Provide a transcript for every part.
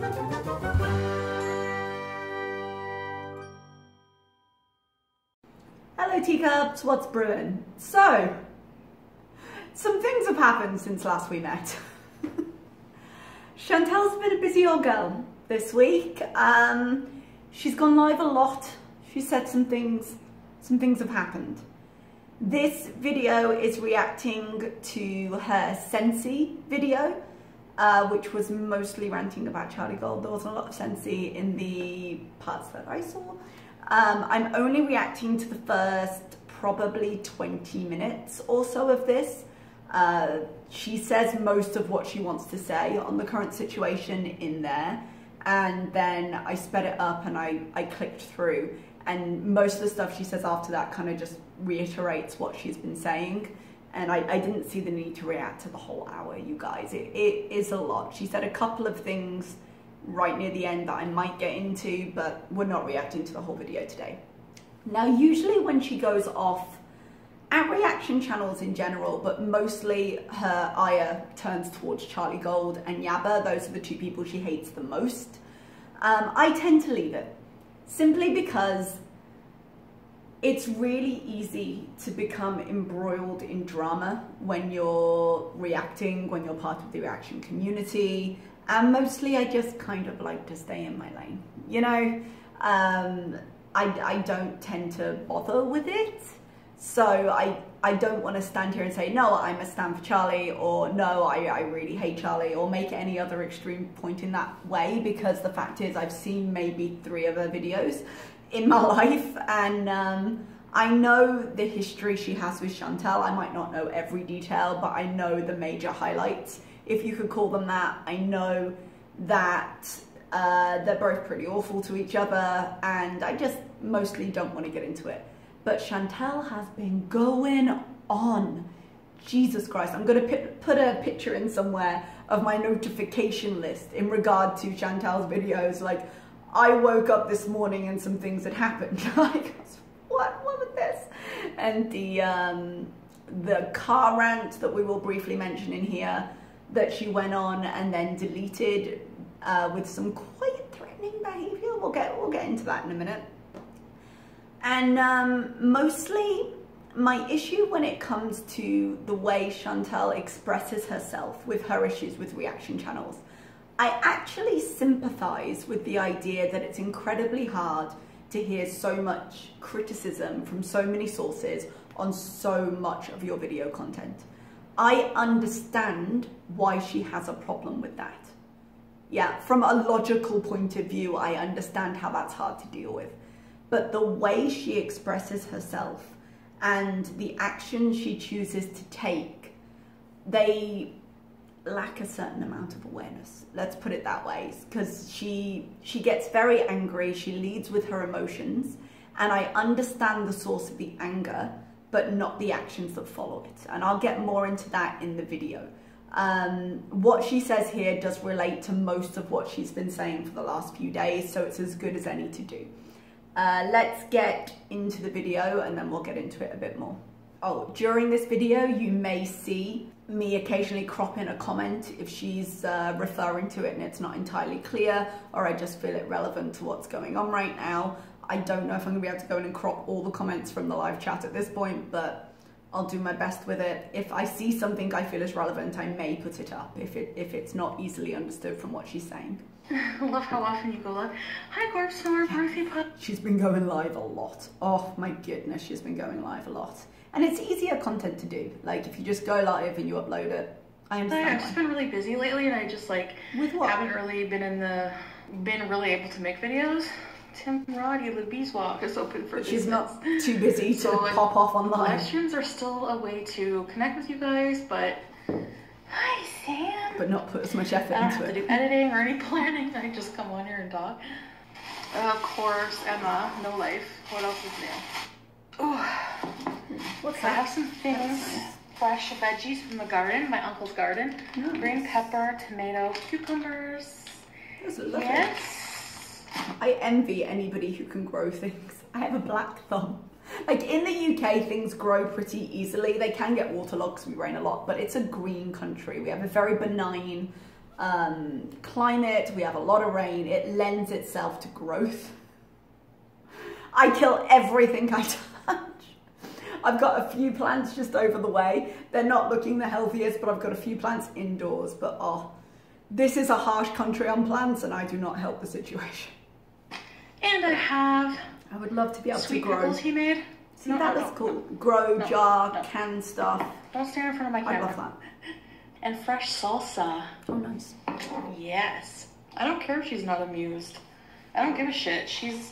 Hello teacups, what's brewing? So, some things have happened since last we met. Chantal's been a busy old girl this week. Um, she's gone live a lot. She said some things, some things have happened. This video is reacting to her Scentsy video, uh, which was mostly ranting about Charlie Gold. There wasn't a lot of Scentsy in the parts that I saw. Um, I'm only reacting to the first probably 20 minutes or so of this. Uh, she says most of what she wants to say on the current situation in there and then I sped it up and I, I clicked through and most of the stuff she says after that kind of just reiterates what she's been saying and I, I didn't see the need to react to the whole hour you guys it, it is a lot she said a couple of things right near the end that I might get into but we're not reacting to the whole video today now usually when she goes off at reaction channels in general, but mostly her ire turns towards Charlie Gold and Yabba. Those are the two people she hates the most. Um, I tend to leave it simply because it's really easy to become embroiled in drama when you're reacting, when you're part of the reaction community. And mostly I just kind of like to stay in my lane. You know, um, I, I don't tend to bother with it. So I, I don't want to stand here and say, no, I'm a stand for Charlie, or no, I, I really hate Charlie, or make any other extreme point in that way, because the fact is I've seen maybe three of her videos in my life, and um, I know the history she has with Chantal. I might not know every detail, but I know the major highlights, if you could call them that. I know that uh, they're both pretty awful to each other, and I just mostly don't want to get into it but Chantal has been going on. Jesus Christ, I'm going to put a picture in somewhere of my notification list in regard to Chantal's videos. Like, I woke up this morning and some things had happened. like, what, what was this? And the, um, the car rant that we will briefly mention in here that she went on and then deleted uh, with some quite threatening behavior. We'll get, we'll get into that in a minute. And um, mostly my issue when it comes to the way Chantal expresses herself with her issues with reaction channels, I actually sympathize with the idea that it's incredibly hard to hear so much criticism from so many sources on so much of your video content. I understand why she has a problem with that. Yeah, from a logical point of view, I understand how that's hard to deal with but the way she expresses herself and the actions she chooses to take, they lack a certain amount of awareness. Let's put it that way, because she she gets very angry. She leads with her emotions, and I understand the source of the anger, but not the actions that follow it. And I'll get more into that in the video. Um, what she says here does relate to most of what she's been saying for the last few days, so it's as good as any to do. Uh, let's get into the video and then we'll get into it a bit more. Oh, during this video, you may see me occasionally crop in a comment if she's uh, referring to it and it's not entirely clear or I just feel it relevant to what's going on right now. I don't know if I'm gonna be able to go in and crop all the comments from the live chat at this point, but I'll do my best with it. If I see something I feel is relevant, I may put it up if, it, if it's not easily understood from what she's saying. Love how often you go live. Hi, Gorb Summer, Birthday Put. She's been going live a lot. Oh my goodness, she's been going live a lot. And it's easier content to do. Like if you just go live and you upload it, I understand. I've just been really busy lately and I just like With what? haven't really been in the, been really able to make videos. Tim Roddy, the Beeswalk is open for She's not too busy to So, like, pop off online. Live streams are still a way to connect with you guys, but hi Sam. But not put as much effort I don't into have to it. do editing or any planning. I just come on here and talk. Uh, of course, Emma, no life. What else is new? Ooh, What's I have some things. Fresh veggies from the garden, my uncle's garden. Nice. Green pepper, tomato, cucumbers. Those are lovely. Yes. I envy anybody who can grow things. I have a black thumb. Like in the UK, things grow pretty easily. They can get waterlogged because we rain a lot, but it's a green country. We have a very benign um, climate, we have a lot of rain, it lends itself to growth. I kill everything I touch. I've got a few plants just over the way. They're not looking the healthiest, but I've got a few plants indoors. But oh, this is a harsh country on plants and I do not help the situation. And I have I would love to be able sweet to grow. pickles he made. See, No, that no, was no. cool. Grow, jar, can stuff. Don't stand in front of my camera. I love that. And fresh salsa. Oh, nice. Yes. I don't care if she's not amused. I don't give a shit. She's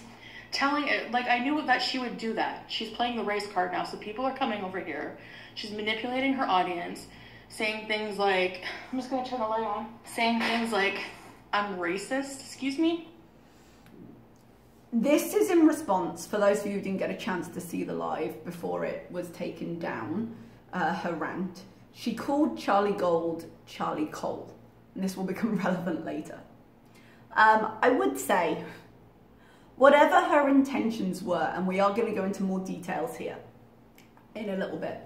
telling it like I knew that she would do that. She's playing the race card now, so people are coming over here. She's manipulating her audience, saying things like I'm just gonna turn the light on. Saying things like I'm racist, excuse me. This is in response, for those of you who didn't get a chance to see the live before it was taken down, uh, her rant. She called Charlie Gold Charlie Cole, and this will become relevant later. Um, I would say, whatever her intentions were, and we are going to go into more details here in a little bit,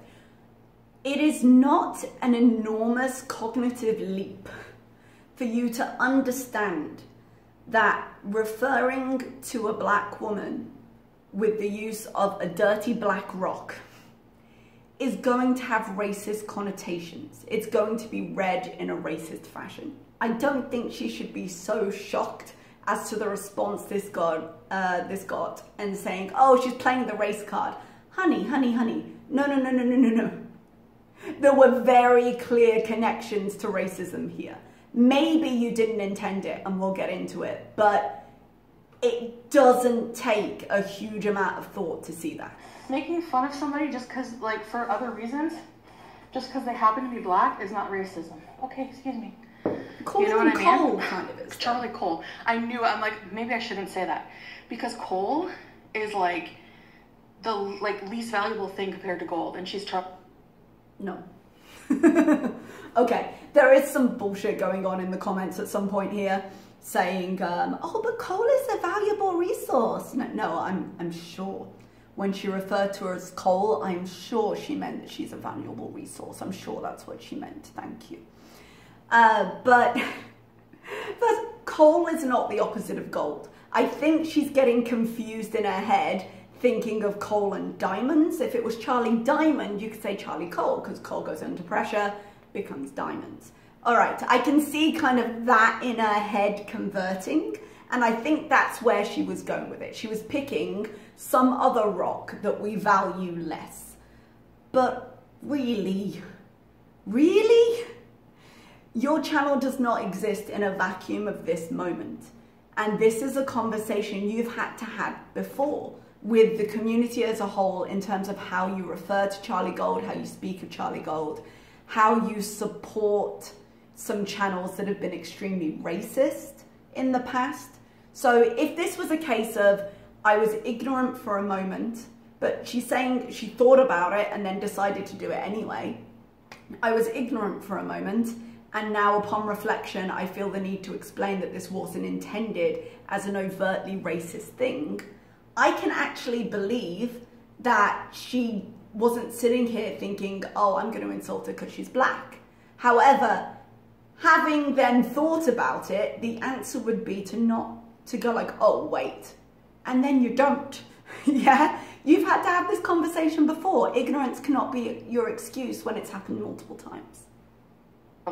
it is not an enormous cognitive leap for you to understand that referring to a black woman with the use of a dirty black rock is going to have racist connotations. It's going to be read in a racist fashion. I don't think she should be so shocked as to the response this got, uh, this got, and saying, "Oh, she's playing the race card." Honey, honey, honey. No, no, no, no, no, no, no. There were very clear connections to racism here. Maybe you didn't intend it, and we'll get into it, but it doesn't take a huge amount of thought to see that. Making fun of somebody just cause like for other reasons, just because they happen to be black is not racism. Okay, excuse me. Calling know him what I mean? Cole kind of is. Charlie Cole. I knew. I'm like maybe I shouldn't say that because Cole is like the like least valuable thing compared to gold, and she's Char- No. okay, there is some bullshit going on in the comments at some point here saying, um, oh, but coal is a valuable resource. No, no, I'm, I'm sure. When she referred to her as coal, I'm sure she meant that she's a valuable resource. I'm sure that's what she meant. Thank you. Uh, but, but coal is not the opposite of gold. I think she's getting confused in her head thinking of coal and diamonds. If it was Charlie Diamond, you could say Charlie Coal because coal goes under pressure, becomes diamonds. All right, I can see kind of that in her head converting, and I think that's where she was going with it. She was picking some other rock that we value less. But really, really? Your channel does not exist in a vacuum of this moment. And this is a conversation you've had to have before with the community as a whole in terms of how you refer to Charlie Gold, how you speak of Charlie Gold, how you support some channels that have been extremely racist in the past. So if this was a case of I was ignorant for a moment, but she's saying she thought about it and then decided to do it anyway. I was ignorant for a moment, and now upon reflection, I feel the need to explain that this wasn't intended as an overtly racist thing. I can actually believe that she wasn't sitting here thinking, oh, I'm going to insult her because she's black. However, having then thought about it, the answer would be to not, to go like, oh, wait. And then you don't. yeah? You've had to have this conversation before. Ignorance cannot be your excuse when it's happened multiple times.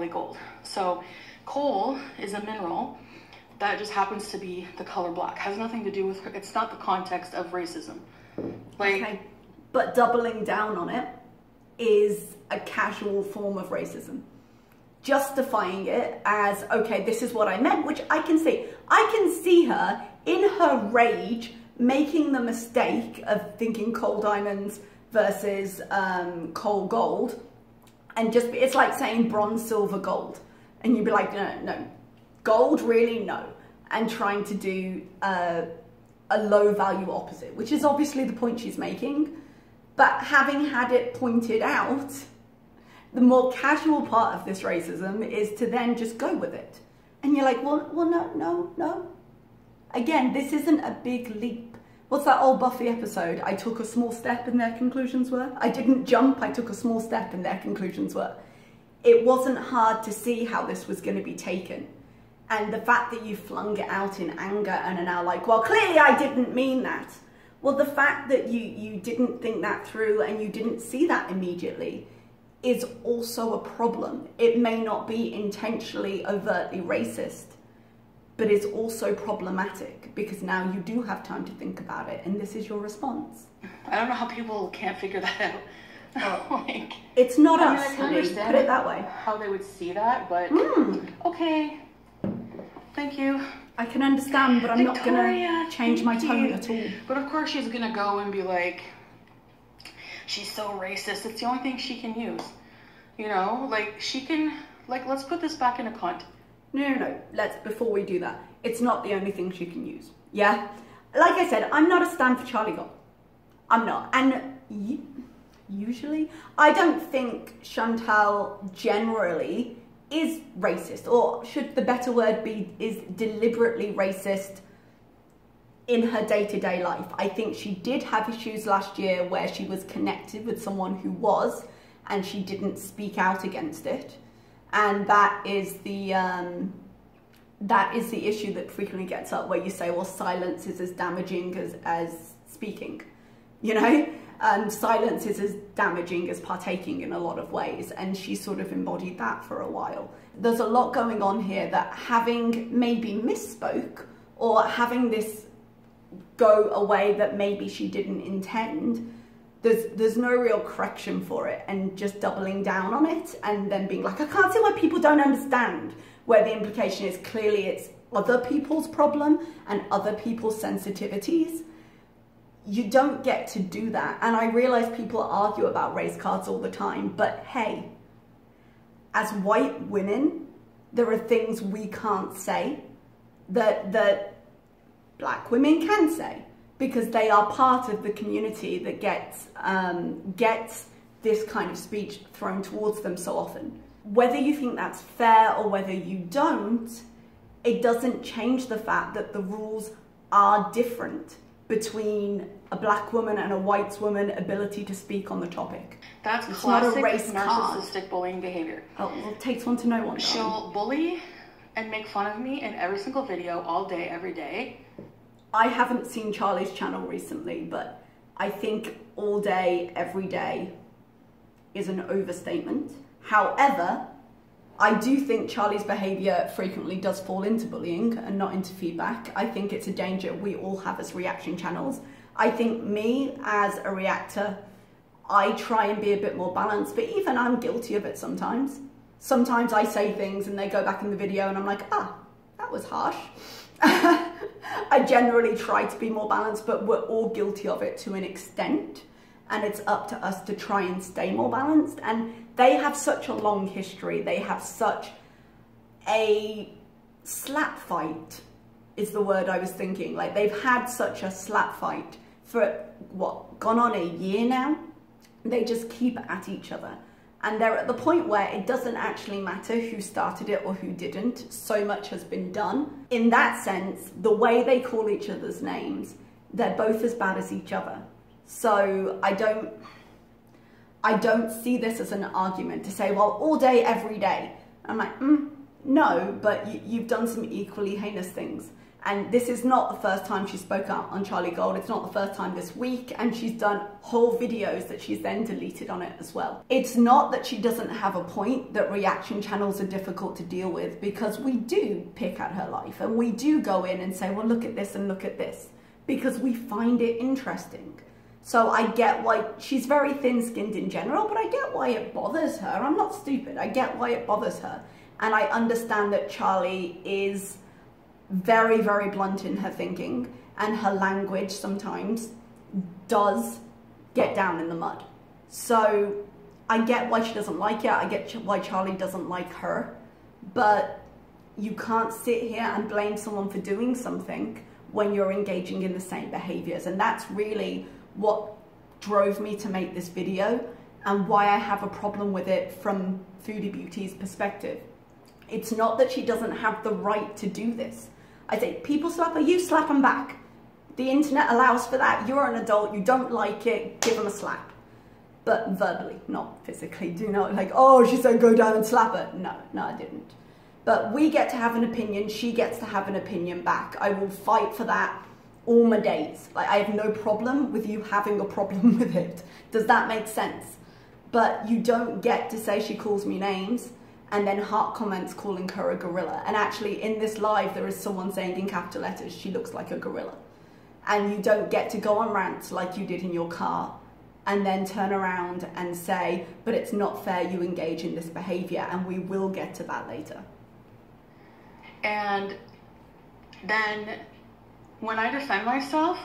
Gold. So coal is a mineral that just happens to be the color black. Has nothing to do with. It's not the context of racism. Like Okay. But doubling down on it is a casual form of racism. Justifying it as, okay, this is what I meant, which I can see. I can see her in her rage making the mistake of thinking coal diamonds versus um, coal gold. And just, it's like saying bronze, silver, gold. And you'd be like, no, no, gold, really, no. And trying to do uh, a low value opposite, which is obviously the point she's making. But having had it pointed out, the more casual part of this racism is to then just go with it. And you're like, well, well, no, no, no. Again, this isn't a big leap. What's that old Buffy episode? I took a small step and their conclusions were. I didn't jump, I took a small step and their conclusions were. it wasn't hard to see how this was going to be taken. And the fact that you flung it out in anger and are now like, well, clearly I didn't mean that. Well, the fact that you, you didn't think that through and you didn't see that immediately is also a problem. It may not be intentionally overtly racist, but it's also problematic because now you do have time to think about it and this is your response. I don't know how people can't figure that out. Like, it's not I us, mean, honey. Put it that way. How they would see that, but mm. okay. Thank you. I can understand, but I'm Victoria, not gonna change my tone you. at all. But of course she's gonna go and be like, she's so racist. It's the only thing she can use. You know, like she can, like let's put this back in a context. No, no, no. Let's before we do that. It's not the only thing she can use. Yeah, like I said, I'm not a stand for Charlie Gold. I'm not, and usually I don't think Chantal generally is racist, or should the better word be is deliberately racist in her day-to-day life. I think she did have issues last year where she was connected with someone who was and she didn't speak out against it. And that is the um, that is the issue that frequently gets up where you say, well, silence is as damaging as, as speaking, you know? Um, silence is as damaging as partaking in a lot of ways, and she sort of embodied that for a while. There's a lot going on here that having maybe misspoke or having this go away that maybe she didn't intend, there's there's no real correction for it, and just doubling down on it and then being like, I can't see why people don't understand. Where the implication is clearly it's other people's problem and other people's sensitivities you don't get to do that. And I realize people argue about race cards all the time, but hey, as white women, there are things we can't say that, that black women can say because they are part of the community that gets, um, gets this kind of speech thrown towards them so often. Whether you think that's fair or whether you don't, it doesn't change the fact that the rules are different between a black woman and a white woman ability to speak on the topic. That's it's classic not a race narcissistic card. bullying behavior. Oh, well, it takes one to know one. She'll bully and make fun of me in every single video, all day, every day. I haven't seen Charlie's channel recently, but I think all day, every day is an overstatement. However, I do think Charlie's behaviour frequently does fall into bullying and not into feedback. I think it's a danger we all have as reaction channels. I think me as a reactor, I try and be a bit more balanced, but even I'm guilty of it sometimes. Sometimes I say things and they go back in the video and I'm like, ah, that was harsh. I generally try to be more balanced, but we're all guilty of it to an extent. And it's up to us to try and stay more balanced. And they have such a long history. They have such a slap fight is the word I was thinking. Like they've had such a slap fight for what, gone on a year now? They just keep at each other. And they're at the point where it doesn't actually matter who started it or who didn't. So much has been done. In that sense, the way they call each other's names, they're both as bad as each other. So I don't, I don't see this as an argument to say, well, all day, every day. I'm like, mm, no, but you, you've done some equally heinous things. And this is not the first time she spoke out on Charlie Gold. It's not the first time this week. And she's done whole videos that she's then deleted on it as well. It's not that she doesn't have a point that reaction channels are difficult to deal with because we do pick at her life and we do go in and say, well, look at this and look at this because we find it interesting. So I get why she's very thin skinned in general, but I get why it bothers her. I'm not stupid. I get why it bothers her. And I understand that Charlie is very, very blunt in her thinking and her language sometimes does get down in the mud. So I get why she doesn't like it. I get why Charlie doesn't like her. But you can't sit here and blame someone for doing something when you're engaging in the same behaviors. And that's really what drove me to make this video and why I have a problem with it from Foodie Beauty's perspective. It's not that she doesn't have the right to do this. I say, people slap her, you slap them back. The internet allows for that. You're an adult, you don't like it, give them a slap. but verbally, not physically. Do not like, oh, she said go down and slap her. No, no, I didn't. But we get to have an opinion. She gets to have an opinion back. I will fight for that all my days. Like I have no problem with you having a problem with it. Does that make sense? But you don't get to say she calls me names and then heart comments calling her a gorilla. And actually in this live, there is someone saying in capital letters, she looks like a gorilla. And you don't get to go on rants like you did in your car and then turn around and say, but it's not fair you engage in this behavior. And we will get to that later. And then when I defend myself,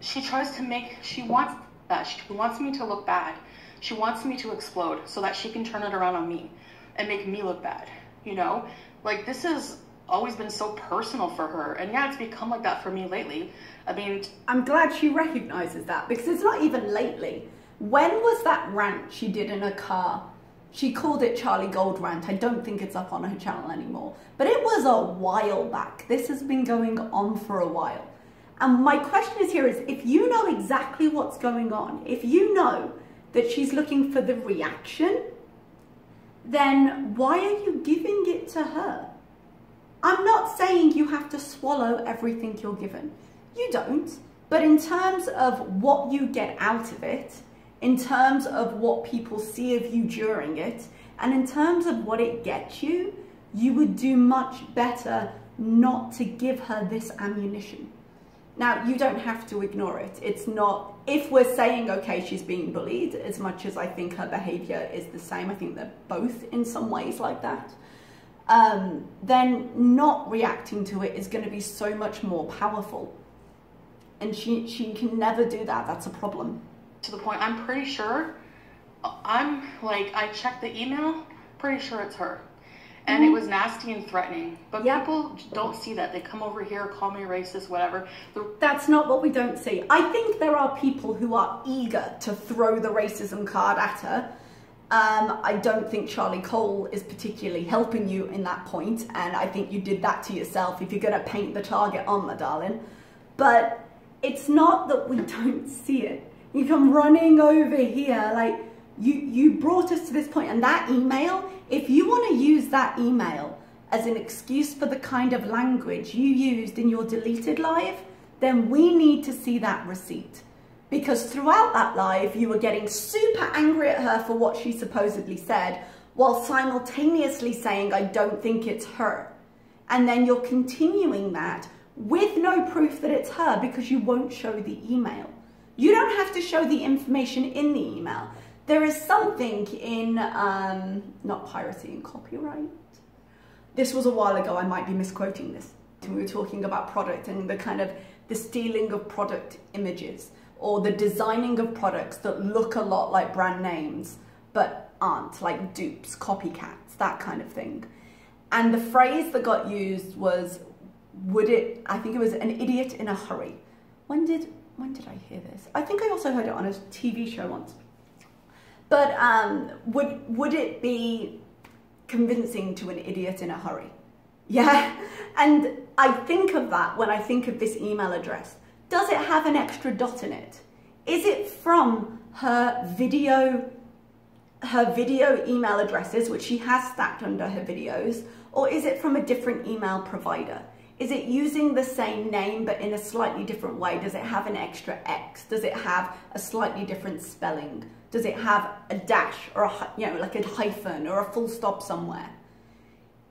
she tries to make, she wants that. She wants me to look bad. She wants me to explode so that she can turn it around on me and make me look bad. You know, like this has always been so personal for her. And yeah, it's become like that for me lately. I mean, I'm glad she recognizes that because it's not even lately. When was that rant she did in her car? She called it Charlie Gold rant. I don't think it's up on her channel anymore. But it was a while back. This has been going on for a while. And my question is here is if you know exactly what's going on, if you know that she's looking for the reaction, then why are you giving it to her? I'm not saying you have to swallow everything you're given. You don't. But in terms of what you get out of it, in terms of what people see of you during it, and in terms of what it gets you, you would do much better not to give her this ammunition. Now, you don't have to ignore it. It's not, if we're saying, okay, she's being bullied, as much as I think her behavior is the same, I think they're both in some ways like that, um, then not reacting to it is going to be so much more powerful. And she, she can never do that. That's a problem. To the point, I'm pretty sure, I'm like, I checked the email, pretty sure it's her and it mm-hmm. was nasty and threatening. But yep. people don't see that. They come over here, call me racist, whatever. That's not what we don't see. I think there are people who are eager to throw the racism card at her. Um, I don't think Charlie Cole is particularly helping you in that point, and I think you did that to yourself if you're going to paint the target on, my darling. But it's not that we don't see it. You come running over here, like, you, you brought us to this point, and that email if you want to use that email as an excuse for the kind of language you used in your deleted live, then we need to see that receipt. Because throughout that live, you were getting super angry at her for what she supposedly said, while simultaneously saying, I don't think it's her. And then you're continuing that with no proof that it's her because you won't show the email. You don't have to show the information in the email. There is something in, um, not piracy and copyright. This was a while ago, I might be misquoting this. We were talking about product and the kind of the stealing of product images or the designing of products that look a lot like brand names but aren't, like dupes, copycats, that kind of thing. And the phrase that got used was, would it, I think it was an idiot in a hurry. When did, when did I hear this? I think I also heard it on a TV show once. But um, would, would it be convincing to an idiot in a hurry? Yeah, and I think of that when I think of this email address. Does it have an extra dot in it? Is it from her video, her video email addresses, which she has stacked under her videos, or is it from a different email provider? Is it using the same name but in a slightly different way? Does it have an extra X? Does it have a slightly different spelling? Does it have a dash or a, you know, like a hyphen or a full stop somewhere?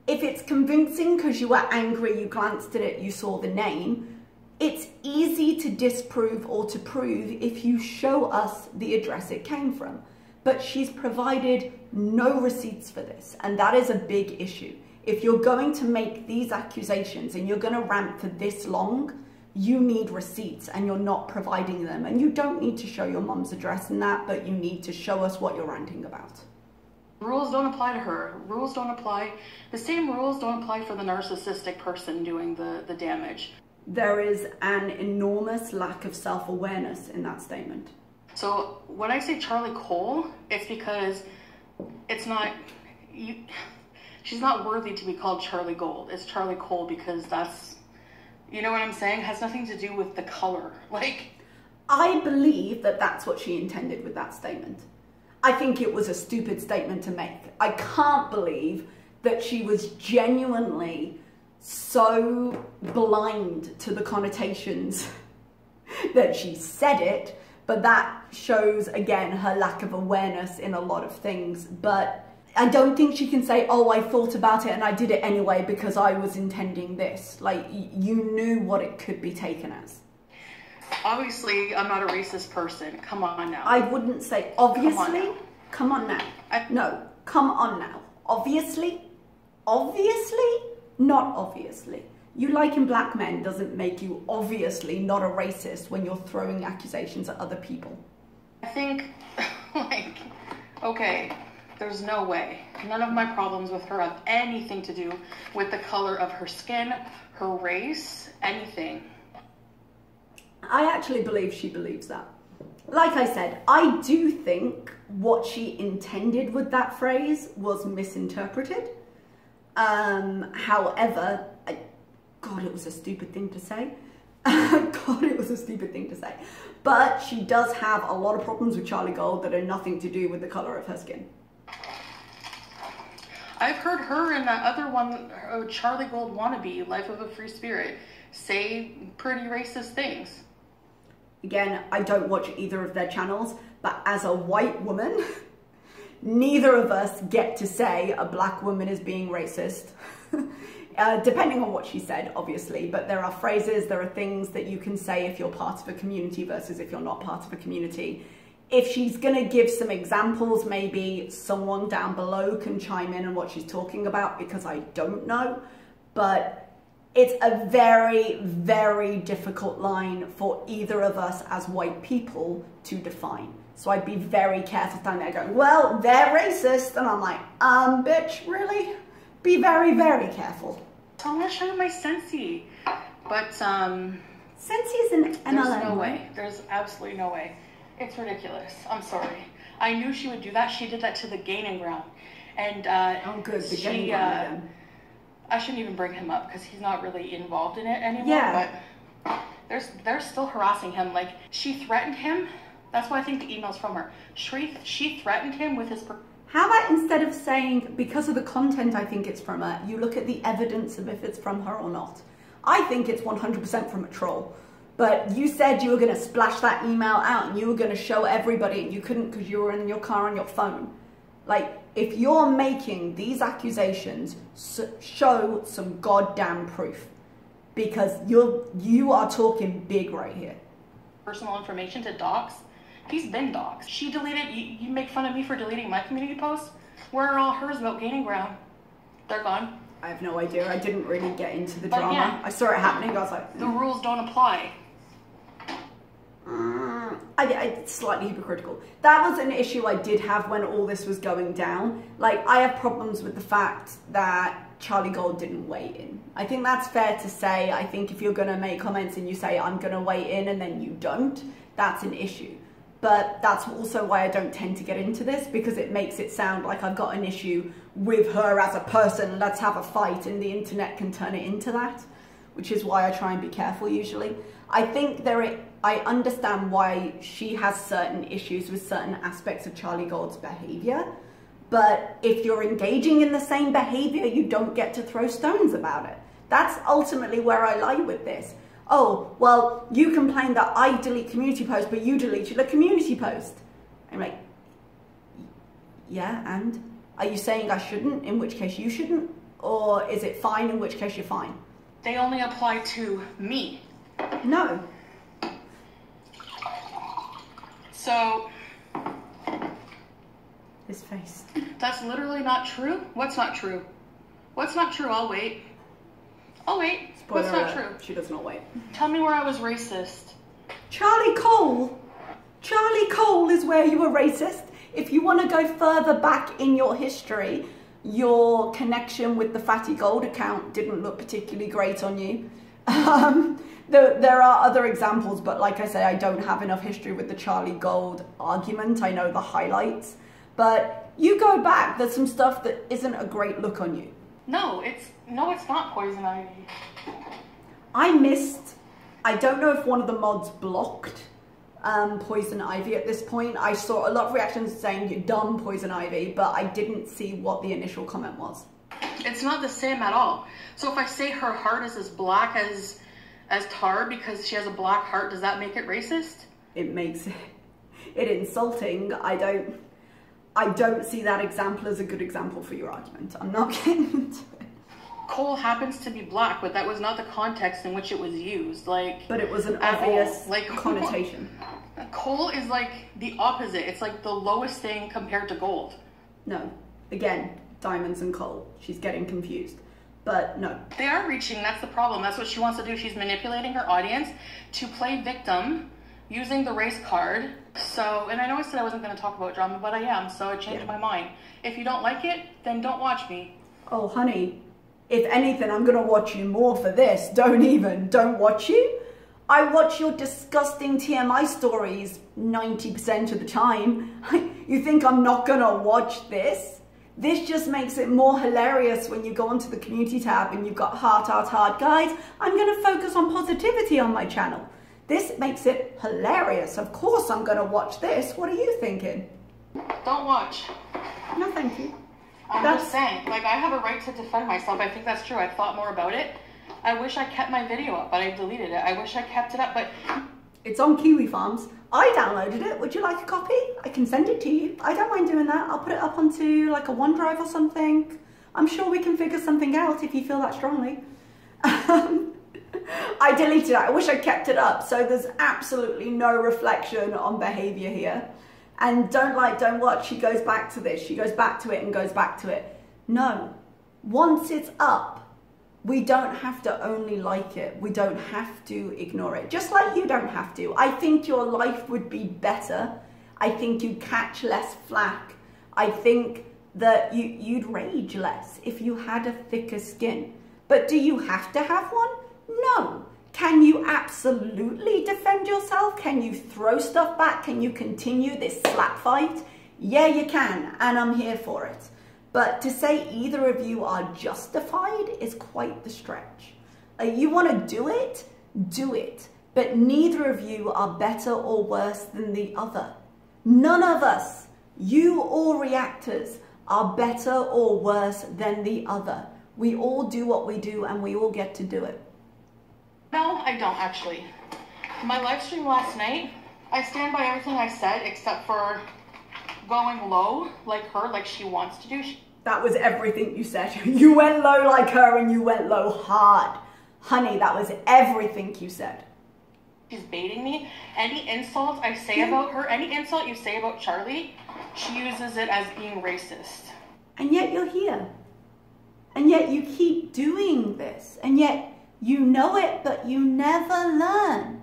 If it's convincing because you were angry, you glanced at it, you saw the name, it's easy to disprove or to prove if you show us the address it came from. But she's provided no receipts for this, and that is a big issue. If you're going to make these accusations and you're going to rant for this long, you need receipts and you're not providing them. And you don't need to show your mom's address and that, but you need to show us what you're ranting about. Rules don't apply to her. Rules don't apply. The same rules don't apply for the narcissistic person doing the, the damage. There is an enormous lack of self awareness in that statement. So when I say Charlie Cole, it's because it's not, you, she's not worthy to be called Charlie Gold. It's Charlie Cole because that's you know what I'm saying? Has nothing to do with the color. Like, I believe that that's what she intended with that statement. I think it was a stupid statement to make. I can't believe that she was genuinely so blind to the connotations that she said it, but that shows again her lack of awareness in a lot of things. But I don't think she can say, oh, I thought about it and I did it anyway because I was intending this. Like, you knew what it could be taken as. Obviously, I'm not a racist person. Come on now. I wouldn't say obviously. Come on now. Come on now. I- no, come on now. Obviously, obviously, not obviously. You liking black men doesn't make you obviously not a racist when you're throwing accusations at other people. I think, like, okay, there's no way. None of my problems with her have anything to do with the color of her skin, her race, anything. I actually believe she believes that. Like I said, I do think what she intended with that phrase was misinterpreted. Um, however, I, God, it was a stupid thing to say. God, it was a stupid thing to say. But she does have a lot of problems with Charlie Gold that are nothing to do with the color of her skin. I've heard her and that other one, uh, Charlie Gold wannabe, Life of a Free Spirit, say pretty racist things. Again, I don't watch either of their channels, but as a white woman, neither of us get to say a black woman is being racist. uh, depending on what she said, obviously, but there are phrases, there are things that you can say if you're part of a community versus if you're not part of a community. If she's gonna give some examples, maybe someone down below can chime in on what she's talking about because I don't know. But it's a very, very difficult line for either of us as white people to define. So I'd be very careful standing there going, well, they're racist. And I'm like, um, bitch, really? Be very, very careful. So I'm gonna show you my Scentsy. But, um, Scentsy is an there's MLM. no way. There's absolutely no way. It's ridiculous. I'm sorry. I knew she would do that. She did that to the gaining ground. And, uh, Oh, good. The she, uh. I shouldn't even bring him up because he's not really involved in it anymore. Yeah. But there's they're still harassing him. Like she threatened him. That's why I think the email's from her. She she threatened him with his. How about instead of saying, because of the content I think it's from her, you look at the evidence of if it's from her or not? I think it's 100% from a troll. But you said you were going to splash that email out and you were going to show everybody and you couldn't because you were in your car on your phone. Like, if you're making these accusations, s- show some goddamn proof. Because you're, you are talking big right here. personal information to dox. He's been docs. She deleted. You, you make fun of me for deleting my community posts. Where are all hers about gaining ground? They're gone. I have no idea. I didn't really get into the But drama. yeah. I saw it happening. I was like, The mm. rules don't apply. I, I, it's slightly hypocritical. That was an issue I did have when all this was going down. Like, I have problems with the fact that Charlie Gold didn't weigh in. I think that's fair to say. I think if you're going to make comments and you say, I'm going to weigh in, and then you don't, that's an issue. But that's also why I don't tend to get into this because it makes it sound like I've got an issue with her as a person. Let's have a fight, and the internet can turn it into that which is why I try and be careful usually. I think there i I understand why she has certain issues with certain aspects of Charlie Gold's behavior, but if you're engaging in the same behavior, you don't get to throw stones about it. That's ultimately where I lie with this. Oh, well, you complain that I delete community posts, but you deleted a community post. I'm like, yeah, and? Are you saying I shouldn't, in which case you shouldn't? Or is it fine, in which case you're fine? They only apply to me. No. So His face. that's literally not true. What's not true? What's not true? I'll wait. I'll wait. Spoiler What's not true? She does not wait. Tell me where I was racist. Charlie Cole. Charlie Cole is where you were racist. If you want to go further back in your history, your connection with the Fatty Gold account didn't look particularly great on you. Um, there, there are other examples, but like I say, I don't have enough history with the Charlie Gold argument. I know the highlights. But you go back, there's some stuff that isn't a great look on you. No, it's no, it's not poison ivy. I missed, I don't know if one of the mods blocked um, Poison Ivy at this point. I saw a lot of reactions saying you're dumb, Poison Ivy, but I didn't see what the initial comment was. It's not the same at all. So if I say her heart is as black as as tar because she has a black heart, does that make it racist? It makes it insulting. I don't I don't see that example as a good example for your argument. I'm not getting into it. Coal happens to be black, but that was not the context in which it was used. Like, but it was an obvious all. like connotation. Coal is like the opposite. It's like the lowest thing compared to gold. No, again, diamonds and coal. She's getting confused. But no. They are reaching. That's the problem. That's what she wants to do. She's manipulating her audience to play victim using the race card. So, and I know I said I wasn't going to talk about drama, but I am. So I changed Yeah. my mind. If you don't like it, then don't watch me. Oh, honey, if anything, I'm gonna watch you more for this. Don't even, don't watch you. I watch your disgusting TMI stories 90% of the time. you think I'm not gonna watch this? This just makes it more hilarious when you go onto the community tab and you've got heart, heart, heart. Guys, I'm gonna focus on positivity on my channel. This makes it hilarious. Of course I'm gonna watch this. What are you thinking? Don't watch. No, thank you. I'm That's- just saying, like, I have a right to defend myself. I think that's true. I thought more about it. I wish I kept my video up, but I deleted it. I wish I kept it up, but It's on Kiwi Farms. I downloaded it. Would you like a copy? I can send it to you. I don't mind doing that. I'll put it up onto like a OneDrive or something. I'm sure we can figure something out if you feel that strongly. I deleted it. I wish I kept it up. So there's absolutely no reflection on behavior here. And don't like, don't watch. She goes back to this. She goes back to it and goes back to it. No. Once it's up, we don't have to only like it. We don't have to ignore it. Just like you don't have to. I think your life would be better. I think you'd catch less flack. I think that you, you'd rage less if you had a thicker skin. But do you have to have one? No. Can you absolutely defend yourself? Can you throw stuff back? Can you continue this slap fight? Yeah, you can, and I'm here for it. But to say either of you are justified is quite the stretch. Uh, you want to do it? Do it. But neither of you are better or worse than the other. None of us, you or reactors, are better or worse than the other. We all do what we do and we all get to do it. no, I don't actually. My live stream last night, I stand by everything I said except for going low like her, like she wants to do. She- That was everything you said. You went low like her and you went low hard. Honey, that was everything you said. She's baiting me. Any insult I say about her, any insult you say about Charlie, she uses it as being racist. And yet you're here. And yet you keep doing this. And yet you know it, but you never learn.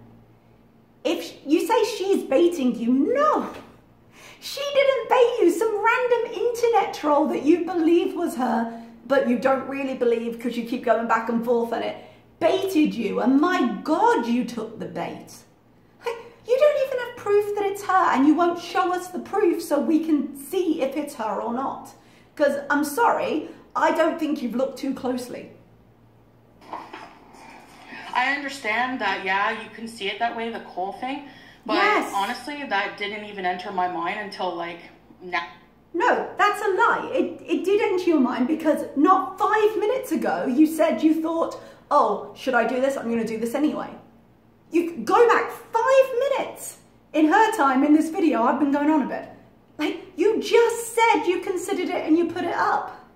If you say she's baiting you, no. She didn't bait you. Some random internet troll that you believe was her, but you don't really believe because you keep going back and forth on it, baited you. And my God, you took the bait. You don't even have proof that it's her, and you won't show us the proof so we can see if it's her or not. Because I'm sorry, I don't think you've looked too closely. I understand that, yeah, you can see it that way, the Cole thing, but Yes. honestly, that didn't even enter my mind until like now. No, that's a lie. It, it did enter your mind because not five minutes ago you said you thought, oh, should I do this? I'm going to do this anyway. You go back five minutes in her time in this video. I've been going on a bit. Like, you just said you considered it and you put it up.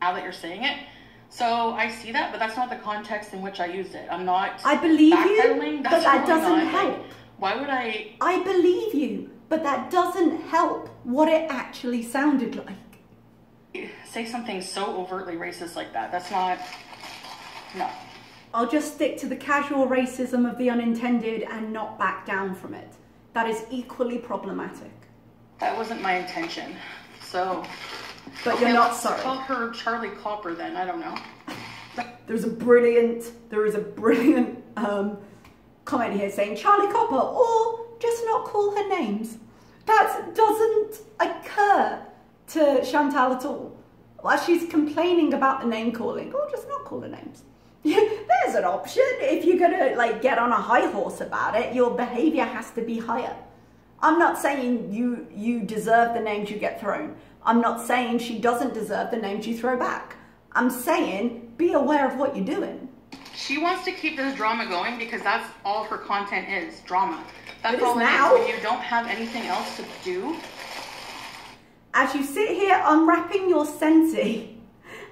Now that you're saying it, so I see that, but that's not the context in which I used it. I'm not. I believe you, but that doesn't not, like, help. Why would I? I believe you, but that doesn't help what it actually sounded like. say something so overtly racist like that. That's not. No. I'll just stick to the casual racism of the unintended and not back down from it. That is equally problematic. That wasn't my intention. So. But Okay, you're not sorry. Call her Charlie Copper then. I don't know. There's a brilliant, there is a brilliant um, comment here saying Charlie Copper, or just not call her names. That doesn't occur to Chantal at all. While she's complaining about the name calling, or just not call her names. There's an option. If you're gonna like get on a high horse about it, your behavior has to be higher. I'm not saying you you deserve the names you get thrown. I'm not saying she doesn't deserve the names you throw back. I'm saying be aware of what you're doing. She wants to keep this drama going because that's all her content is drama. That's It is all it now. is. When you don't have anything else to do, As you sit here unwrapping your Scentsy,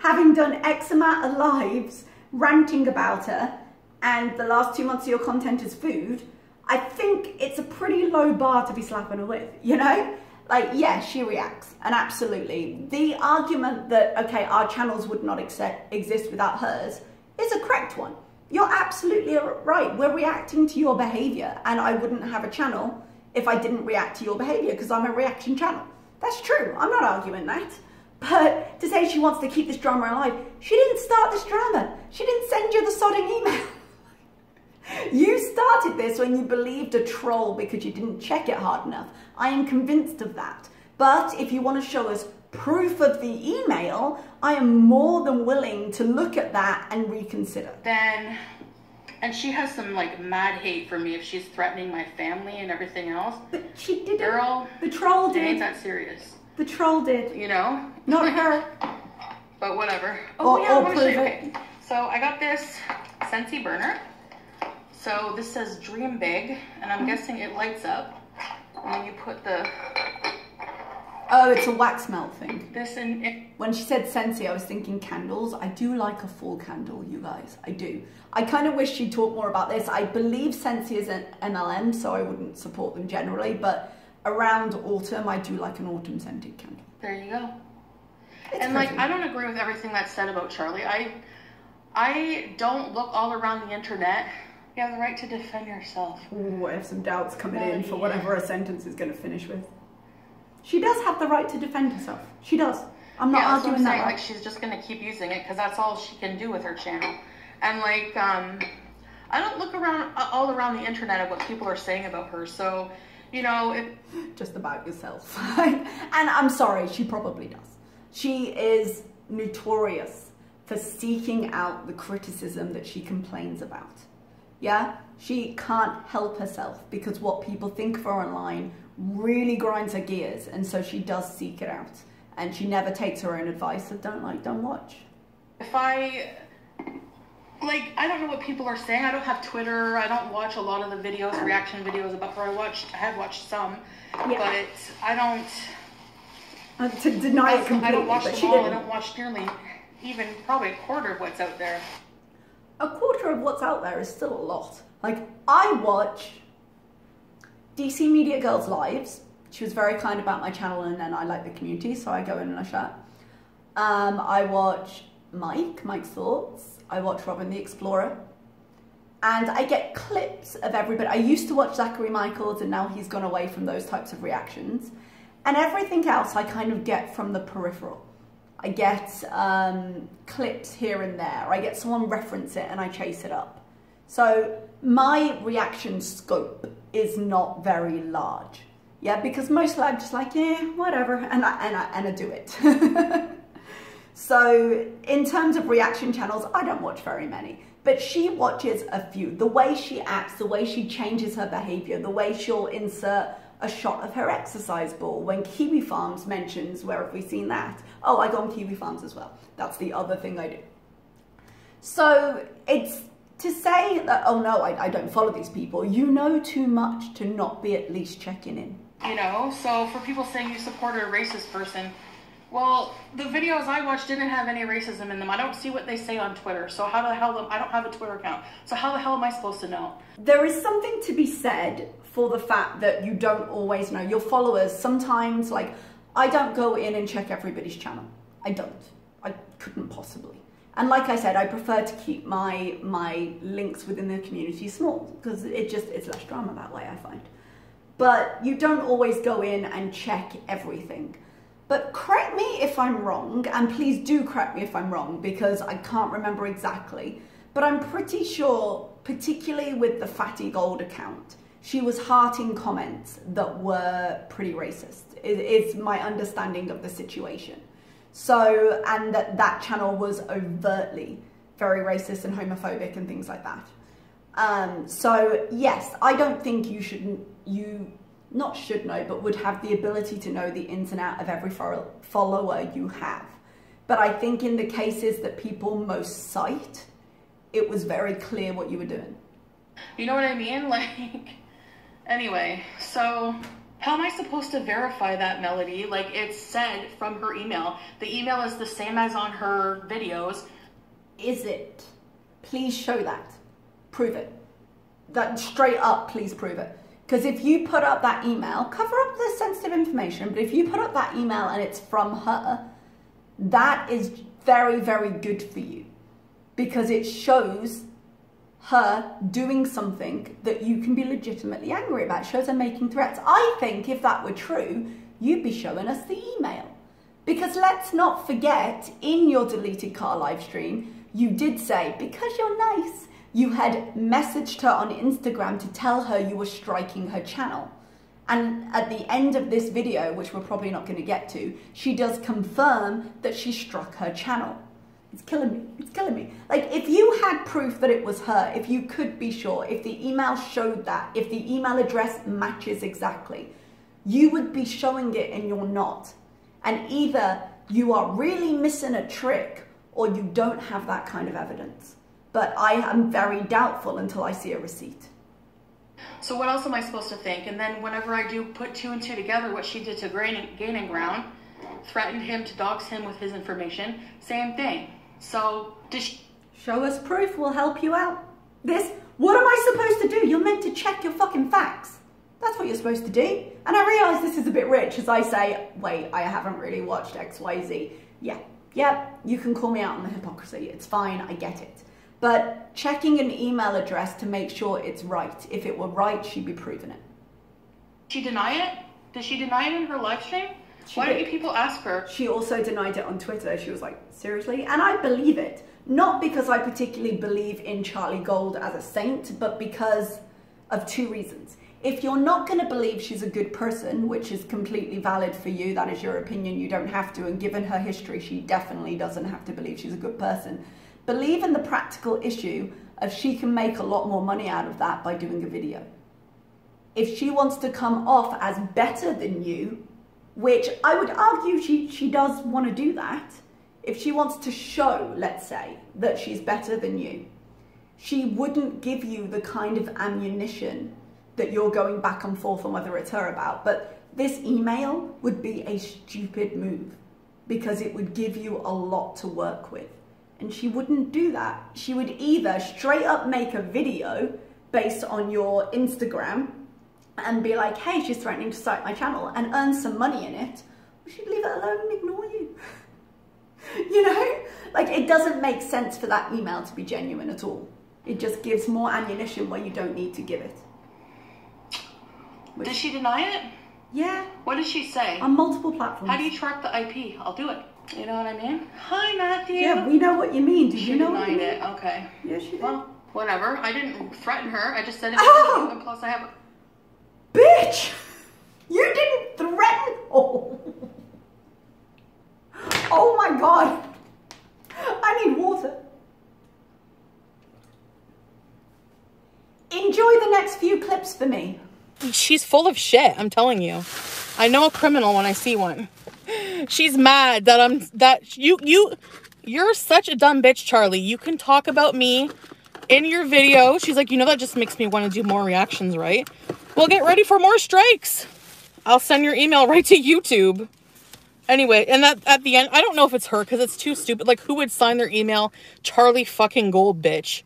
having done X amount of lives ranting about her, and the last two months of your content is food, I think it's a pretty low bar to be slapping her with, you know? Like, yeah, she reacts, and absolutely. The argument that, okay, our channels would not exist without hers is a correct one. You're absolutely right. We're reacting to your behavior, and I wouldn't have a channel if I didn't react to your behavior because I'm a reaction channel. That's true. I'm not arguing that. But to say she wants to keep this drama alive, she didn't start this drama. She didn't send you the sodding email. You started this when you believed a troll because you didn't check it hard enough. I am convinced of that. But if you want to show us proof of the email, I am more than willing to look at that and reconsider. then and she has some like mad hate for me if she's threatening my family and everything else. But she didn't. Girl, the troll did. ain't that serious, The troll did. you know. Not her. But whatever. Or- Oh yeah, or I want to show you. prove it. Okay. So I got this Scentsy burner. So this says Dream Big, and I'm mm-hmm. guessing it lights up. And then you put the Oh, it's a wax melt thing. this. It, When she said Scentsy, I was thinking candles. I do like a full candle, you guys. I do. I kind of wish she'd talk more about this. I believe Scentsy is an MLM, so I wouldn't support them generally. But around autumn, I do like an autumn scented candle. there you go. It's and like. I don't agree with everything that's said about Charlie. I I don't look all around the internet. You have the right to defend yourself. Ooh, I have some doubts coming Well, in for whatever a sentence is going to finish with. She does have the right to defend herself. She does. I'm not yeah, arguing I'm that. saying. right. Like she's just gonna keep using it because that's all she can do with her channel. And like, um, I don't look around all around the internet at what people are saying about her. So, you know, it, just about yourself. and I'm sorry, she probably does. She is notorious for seeking out the criticism that she complains about. Yeah? She can't help herself because what people think of her online really grinds her gears, and so she does seek it out. And she never takes her own advice of don't like, don't watch. if I like, I don't know what people are saying. I don't have Twitter. I don't watch a lot of the videos, reaction videos about her. I watched, I have watched some, Yeah. but I don't. Uh, to deny it completely. I don't watch them she all. I didn't. don't watch nearly even probably a quarter of what's out there. a quarter of what's out there is still a lot. Like, I watch DC Media Girls Lives. She was very kind about my channel and then I like the community, so I go in and I chat. Um, I watch Mike, Mike's Thoughts. I watch Robin the Explorer. And I get clips of everybody. I used to watch Zachary Michaels and now he's gone away from those types of reactions. And everything else I kind of get from the peripheral. I get um, clips here and there. I get someone reference it and I chase it up. So my reaction scope is not very large. Yeah, because mostly I'm just like, yeah, whatever, and I, and I, and I do it. so in terms of reaction channels, I don't watch very many, but she watches a few. The way she acts, the way she changes her behavior, the way she'll insert a shot of her exercise ball when Kiwi Farms mentions, where have we seen that? Oh, I go on Kiwi Farms as well. That's the other thing I do. So it's to say that, oh no, I, I don't follow these people. You know too much to not be at least checking in. You know, so for people saying you supported a racist person, well, the videos I watched didn't have any racism in them. I don't see what they say on Twitter. So how the hell I don't have a Twitter account. So how the hell am I supposed to know? There is something to be said for the fact that you don't always know. Your followers, sometimes, like, I don't go in and check everybody's channel. I don't. I couldn't possibly. And like I said, I prefer to keep my my links within the community small because it just it's less drama that way. I find. But you don't always go in and check everything. But correct me if I'm wrong, and please do correct me if I'm wrong because I can't remember exactly. But I'm pretty sure, particularly with the Fatty Gold account, she was hearting comments that were pretty racist. It is my understanding of the situation. So, and that that channel was overtly very racist and homophobic and things like that. Um, so yes, I don't think you shouldn't, you not should know, but would have the ability to know the ins and out of every follower you have. But I think in the cases that people most cite, it was very clear what you were doing. You know what I mean? Like, anyway, so how am I supposed to verify that melody? Like, it's said from her email. The email is the same as on her videos. Is it? Please show that. Prove it. That straight up, please prove it. Because if you put up that email, cover up the sensitive information, but if you put up that email and it's from her, that is very, very good for you because it shows her doing something that you can be legitimately angry about. Shows her making threats. I think if that were true, you'd be showing us the email. Because let's not forget, in your deleted car live stream, you did say, because you're nice, you had messaged her on Instagram to tell her you were striking her channel. And at the end of this video, which we're probably not going to get to, she does confirm that she struck her channel. It's killing me. It's killing me. Like, if you had proof that it was her, if you could be sure, if the email showed that, if the email address matches exactly, you would be showing it and you're not. And either you are really missing a trick or you don't have that kind of evidence. But I am very doubtful until I see a receipt. So what else am I supposed to think? And then whenever I do put two and two together, what she did to Gaining Ground, threatened him to dox him with his information, same thing. So, she... Show us proof, we'll help you out. This, what am I supposed to do? You're meant to check your fucking facts. That's what you're supposed to do. And I realize this is a bit rich as I say, wait, I haven't really watched XYZ. Yeah, yeah, you can call me out on the hypocrisy. It's fine, I get it. But checking an email address to make sure it's right. If it were right, she'd be proving it. She deny it? Did she deny it in her live stream? She Why did. don't you people ask her? She also denied it on Twitter. She was like, seriously? And I believe it. Not because I particularly believe in Charlie Gold as a saint, but because of two reasons. If you're not going to believe she's a good person, which is completely valid for you, that is your opinion, you don't have to. And given her history, she definitely doesn't have to believe she's a good person. Believe in the practical issue of she can make a lot more money out of that by doing a video. If she wants to come off as better than you, which I would argue she, she does want to do that, if she wants to show, let's say, that she's better than you, she wouldn't give you the kind of ammunition that you're going back and forth on whether it's her about. But this email would be a stupid move because it would give you a lot to work with. And she wouldn't do that. She would either straight up make a video based on your Instagram and be like, hey, she's threatening to cite my channel and earn some money in it, or she'd leave it alone and ignore you. you know? Like, it doesn't make sense for that email to be genuine at all. It just gives more ammunition where you don't need to give it. Which, did she deny it? Yeah. What did she say? On multiple platforms. How do you track the IP? I'll do it. You know what I mean? Hi, Matthew. Yeah, we know what you mean. Do she you know denied what you mean? it. Okay. Yeah, she did. Well, whatever. I didn't threaten her. I just said it. Oh! And plus, I have. Bitch! You didn't threaten. Oh. oh my god. I need water. Enjoy the next few clips for me. She's full of shit, I'm telling you. I know a criminal when I see one. She's mad that I'm that you you you're such a dumb bitch, Charlie. You can talk about me in your video. She's like, you know that just makes me want to do more reactions, right? Well, get ready for more strikes. I'll send your email right to YouTube. Anyway, and that at the end, I don't know if it's her because it's too stupid. Like, who would sign their email Charlie fucking Gold bitch?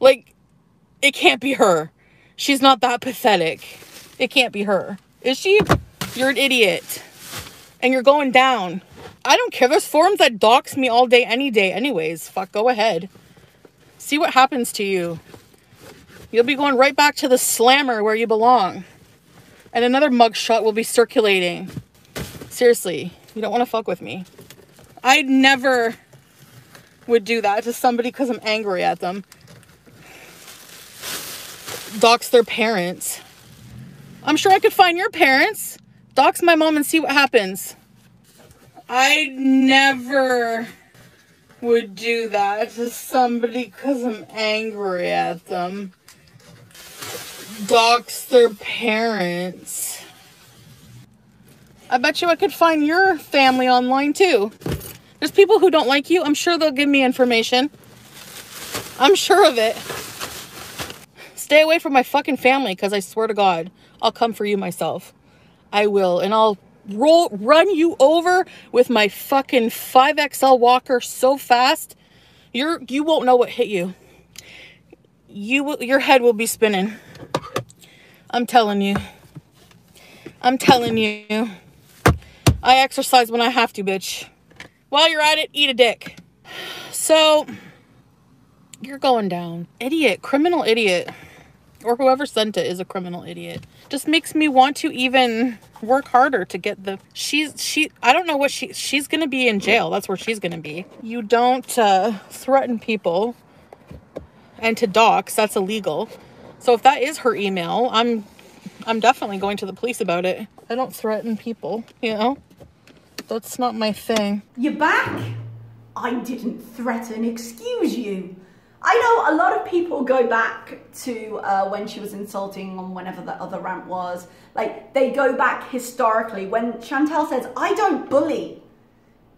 Like, it can't be her. She's not that pathetic. It can't be her. Is she? You're an idiot. And you're going down. I don't care. There's forums that dox me all day, any day, anyways. Fuck, go ahead. See what happens to you. You'll be going right back to the slammer where you belong. And another mugshot will be circulating. Seriously, you don't want to fuck with me. I never would do that to somebody because I'm angry at them. Dox their parents. I'm sure I could find your parents. Dox my mom and see what happens. I never would do that to somebody because I'm angry at them. Dox their parents. I bet you I could find your family online too. There's people who don't like you. I'm sure they'll give me information. I'm sure of it. Stay away from my fucking family because I swear to God, I'll come for you myself. I will. And I'll roll run you over with my fucking 5XL walker so fast, you're you won't know what hit you. You your head will be spinning. I'm telling you. I'm telling you. I exercise when I have to, bitch. While you're at it, eat a dick. So, you're going down. Idiot, criminal idiot. Or whoever sent it is a criminal idiot. Just makes me want to even work harder to get the she's she I don't know what she she's gonna be in jail. That's where she's gonna be. You don't uh, threaten people and to dox, that's illegal. So if that is her email, I'm I'm definitely going to the police about it. I don't threaten people, you know? That's not my thing. You're back? I didn't threaten, excuse you. I know a lot of people go back to uh, when she was insulting on whenever the other rant was. Like, they go back historically. When Chantal says, I don't bully,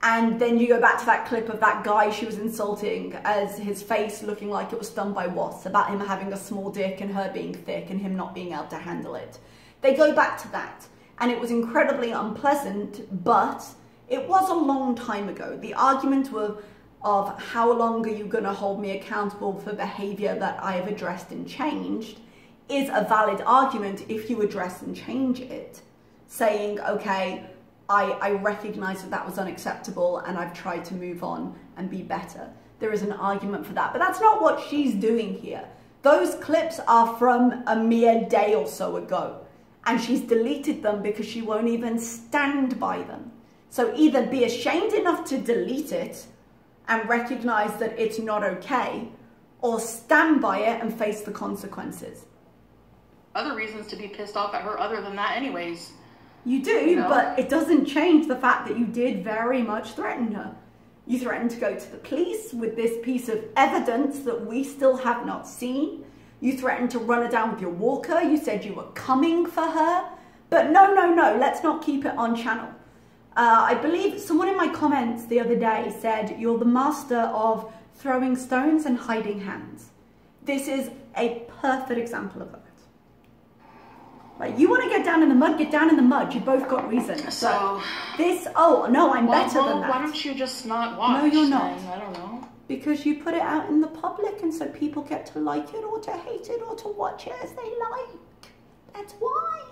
and then you go back to that clip of that guy she was insulting as his face looking like it was stung by wasps, about him having a small dick and her being thick and him not being able to handle it. They go back to that. And it was incredibly unpleasant, but it was a long time ago. The argument of, of how long are you going to hold me accountable for behavior that I have addressed and changed is a valid argument if you address and change it. Saying, okay, I, I recognize that that was unacceptable and I've tried to move on and be better. There is an argument for that, but that's not what she's doing here. Those clips are from a mere day or so ago and she's deleted them because she won't even stand by them. So either be ashamed enough to delete it and recognize that it's not okay or stand by it and face the consequences. Other reasons to be pissed off at her other than that anyways. You do, no. but it doesn't change the fact that you did very much threaten her. You threatened to go to the police with this piece of evidence that we still have not seen. You threatened to run her down with your walker. You said you were coming for her. But no, no, no, let's not keep it on channel. Uh, I believe someone in my comments the other day said, you're the master of throwing stones and hiding hands. This is a perfect example of that. Like, you want to get down in the mud, get down in the mud. You both got reason. So this, oh no, I'm well, better well, than that. Why don't you just not watch? No, you're not. Then? I don't know. Because you put it out in the public, and so people get to like it or to hate it or to watch it as they like. That's why.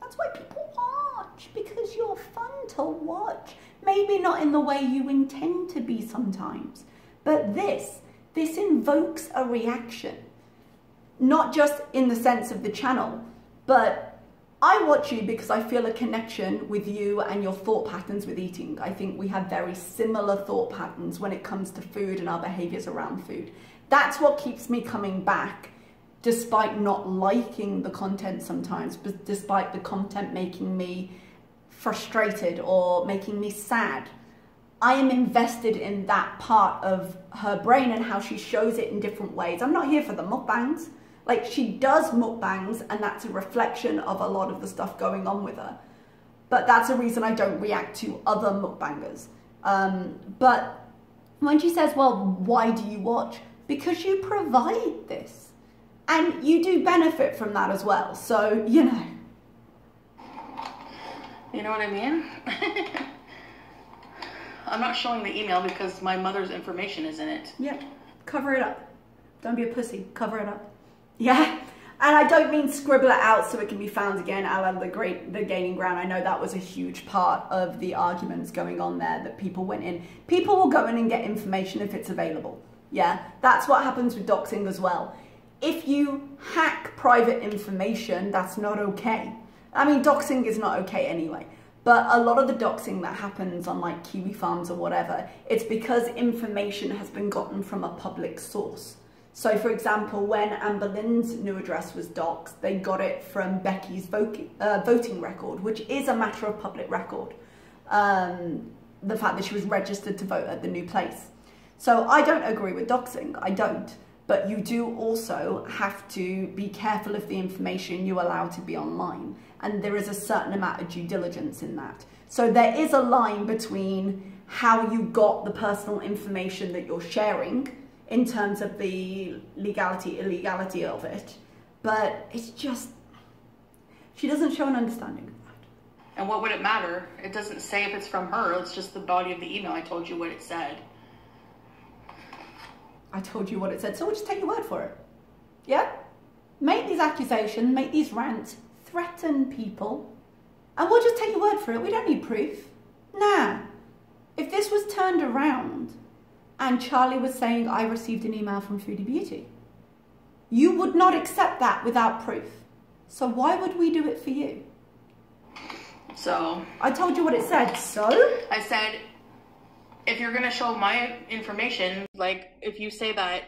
That's why people watch because you're fun to watch. Maybe not in the way you intend to be sometimes, but this, this invokes a reaction. Not just in the sense of the channel, but I watch you because I feel a connection with you and your thought patterns with eating. I think we have very similar thought patterns when it comes to food and our behaviors around food. That's what keeps me coming back despite not liking the content sometimes, but despite the content making me frustrated or making me sad. I am invested in that part of her brain and how she shows it in different ways. I'm not here for the mukbangs. Like she does mukbangs and that's a reflection of a lot of the stuff going on with her. But that's a reason I don't react to other mukbangers. Um, but when she says, well, why do you watch? Because you provide this. And you do benefit from that as well. So, you know. You know what I mean? I'm not showing the email because my mother's information is in it. Yep. Cover it up. Don't be a pussy. Cover it up. Yeah. And I don't mean scribble it out so it can be found again, a the great the gaining ground. I know that was a huge part of the arguments going on there that people went in. People will go in and get information if it's available. Yeah, that's what happens with doxing as well. If you hack private information, that's not okay. I mean, doxing is not okay anyway. But a lot of the doxing that happens on like Kiwi farms or whatever, it's because information has been gotten from a public source. So for example, when Amberlynn's new address was doxed, they got it from Becky's uh, voting record, which is a matter of public record. Um, the fact that she was registered to vote at the new place. So I don't agree with doxing, I don't. But you do also have to be careful of the information you allow to be online. And there is a certain amount of due diligence in that. So there is a line between how you got the personal information that you're sharing in terms of the legality, illegality of it. But it's just, she doesn't show an understanding of that. And what would it matter? It doesn't say if it's from her. It's just the body of the email. I told you what it said. I told you what it said, so we'll just take your word for it. Yeah? Make these accusations, make these rants, threaten people, and we'll just take your word for it. We don't need proof. Nah. If this was turned around and Charlie was saying, I received an email from Foodie Beauty, you would not accept that without proof. So why would we do it for you? So I told you what it said, so? I said, if you're gonna show my information, like if you say that,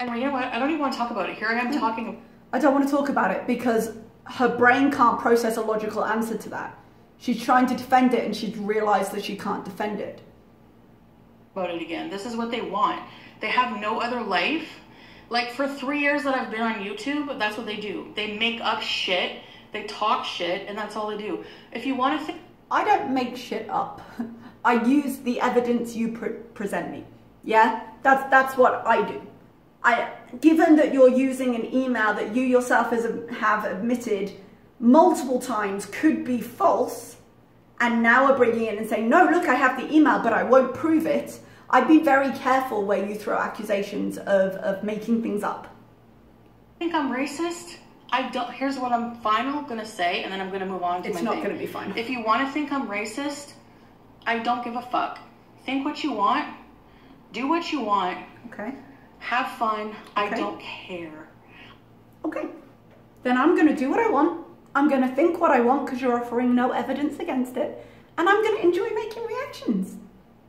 and you know what? I don't even want to talk about it. Here I am talking. I don't want to talk about it because her brain can't process a logical answer to that. She's trying to defend it and she's realized that she can't defend it. It again. This is what they want. They have no other life. Like for three years that I've been on YouTube, that's what they do. They make up shit, they talk shit, and that's all they do. If you want to think. I don't make shit up. I use the evidence you pre present me. Yeah, that's that's what I do. I, given that you're using an email that you yourself has, have admitted multiple times could be false, and now are bringing in and saying, no, look, I have the email, but I won't prove it. I'd be very careful where you throw accusations of, of making things up. I Think I'm racist? I don't. Here's what I'm final gonna say, and then I'm gonna move on to it's my not thing. gonna be fine. If you want to think I'm racist, I don't give a fuck. Think what you want. Do what you want. Okay. Have fun. I don't care. Okay. Then I'm going to do what I want. I'm going to think what I want because you're offering no evidence against it. And I'm going to enjoy making reactions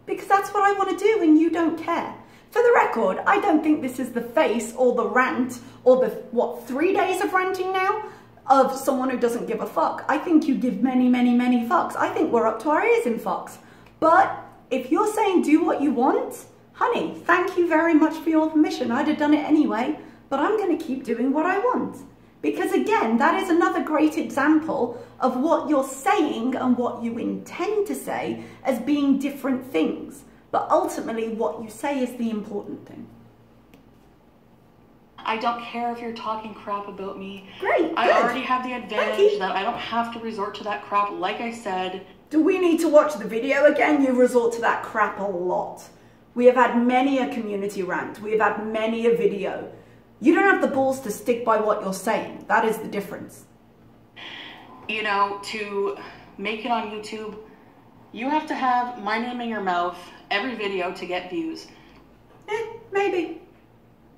because that's what I want to do and you don't care. For the record, I don't think this is the face or the rant or the, what, three days of ranting now of someone who doesn't give a fuck. I think you give many, many, many fucks. I think we're up to our ears in fucks. But if you're saying do what you want, honey, thank you very much for your permission. I'd have done it anyway, but I'm going to keep doing what I want. Because again, that is another great example of what you're saying and what you intend to say as being different things. But ultimately, what you say is the important thing. I don't care if you're talking crap about me. Great, I good. already have the advantage that I don't have to resort to that crap. Like I said, Do we need to watch the video again? You resort to that crap a lot. We have had many a community rant. We have had many a video. You don't have the balls to stick by what you're saying. That is the difference. you know, to make it on YouTube, you have to have my name in your mouth every video to get views. Eh, maybe.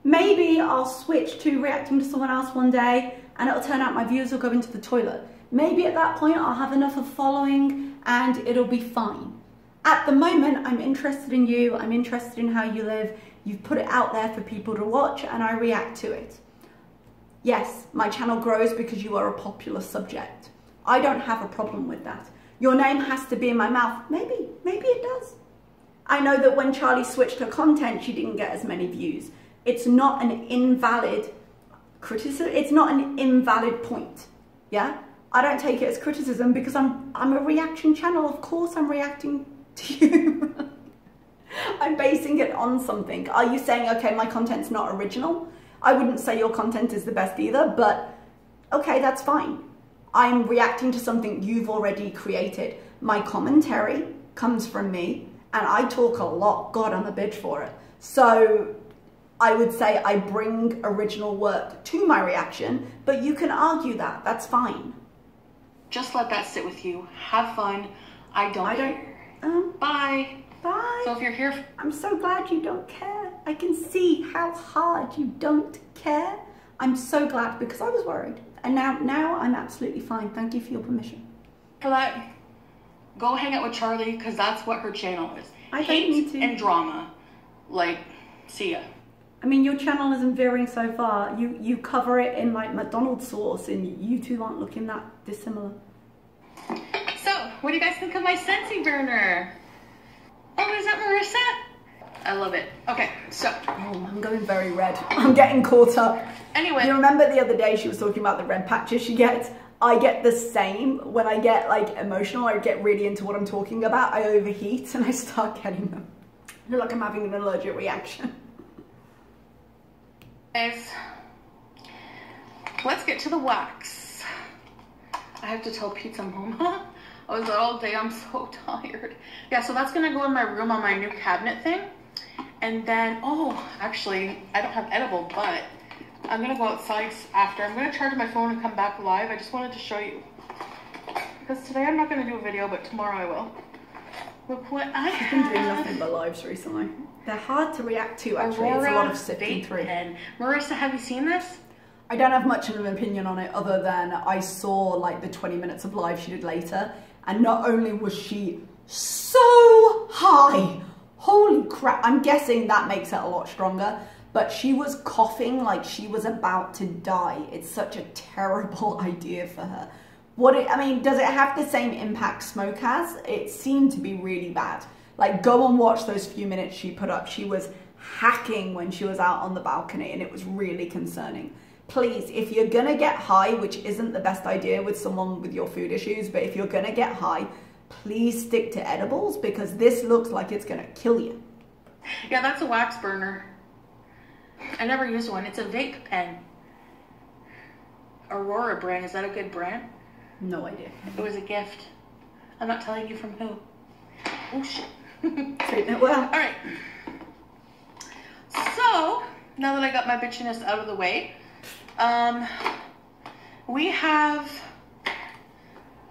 Maybe I'll switch to reacting to someone else one day and it'll turn out my views will go into the toilet. Maybe at that point I'll have enough of following and it'll be fine. At the moment, I'm interested in you, I'm interested in how you live. You've put it out there for people to watch and I react to it. Yes, my channel grows because you are a popular subject. I don't have a problem with that. Your name has to be in my mouth. Maybe, maybe it does. I know that when Charlie switched her content, she didn't get as many views. It's not an invalid criticism. It's not an invalid point. Yeah? I don't take it as criticism because I'm I'm a reaction channel. Of course I'm reacting to you. I'm basing it on something. Are you saying, okay, my content's not original? I wouldn't say your content is the best either, but okay, that's fine. I'm reacting to something you've already created. My commentary comes from me, and I talk a lot. God, I'm a bitch for it. So I would say I bring original work to my reaction, but you can argue that. That's fine. Just let that sit with you. Have fun. I don't I don't. Um, Bye. Bye. So if you're here, I'm so glad you don't care. I can see how hard you don't care. I'm so glad because I was worried. And now now I'm absolutely fine. Thank you for your permission. that, go hang out with Charlie because that's what her channel is. I Hate need to. and drama. Like, see ya. I mean your channel isn't veering so far. You you cover it in like McDonald's sauce and you two aren't looking that dissimilar. So, what do you guys think of my Scentsy burner? Oh, is that Marissa? I love it. Okay, so Oh, I'm going very red. I'm getting caught up. anyway, You remember the other day she was talking about the red patches she gets? I get the same when I get like emotional, I get really into what I'm talking about, I overheat and I start getting them. I feel like I'm having an allergic reaction. guys, let's get to the wax. I have to tell Pete I'm home. I was out all day. I'm so tired. Yeah, so that's gonna go in my room on my new cabinet thing. And then, oh, actually, I don't have edible, but I'm gonna go outside after. I'm gonna charge my phone and come back live. I just wanted to show you. Because today I'm not gonna do a video, but tomorrow I will. Look what I have. I've been doing nothing but lives recently. They're hard to react to actually. It's a lot of sifting through. pen. Marissa, have you seen this? I don't have much of an opinion on it other than I saw like the 20 minutes of live she did later, and not only was she so high, holy crap, I'm guessing that makes it a lot stronger, but she was coughing like she was about to die. It's such a terrible idea for her. What it, I mean, does it have the same impact smoke has? It seemed to be really bad. Like, go and watch those few minutes she put up. She was hacking when she was out on the balcony, and it was really concerning. Please, if you're gonna get high, which isn't the best idea with someone with your food issues, but if you're gonna get high, please stick to edibles because this looks like it's gonna kill you. Yeah, that's a wax burner. I never used one. It's a vape pen. Aurora brand. Is that a good brand? No idea. It was a gift. I'm not telling you from who. Oh shit. Treatment well. All right. So now that I got my bitchiness out of the way, um, we have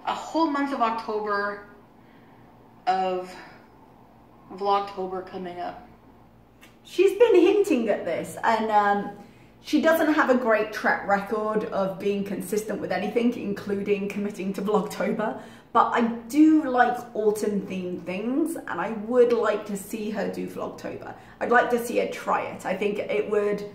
a whole month of October of Vlogtober coming up. She's been hinting at this, and um, she doesn't have a great track record of being consistent with anything, including committing to Vlogtober. But I do like autumn themed things, and I would like to see her do Vlogtober. I'd like to see her try it. I think it would,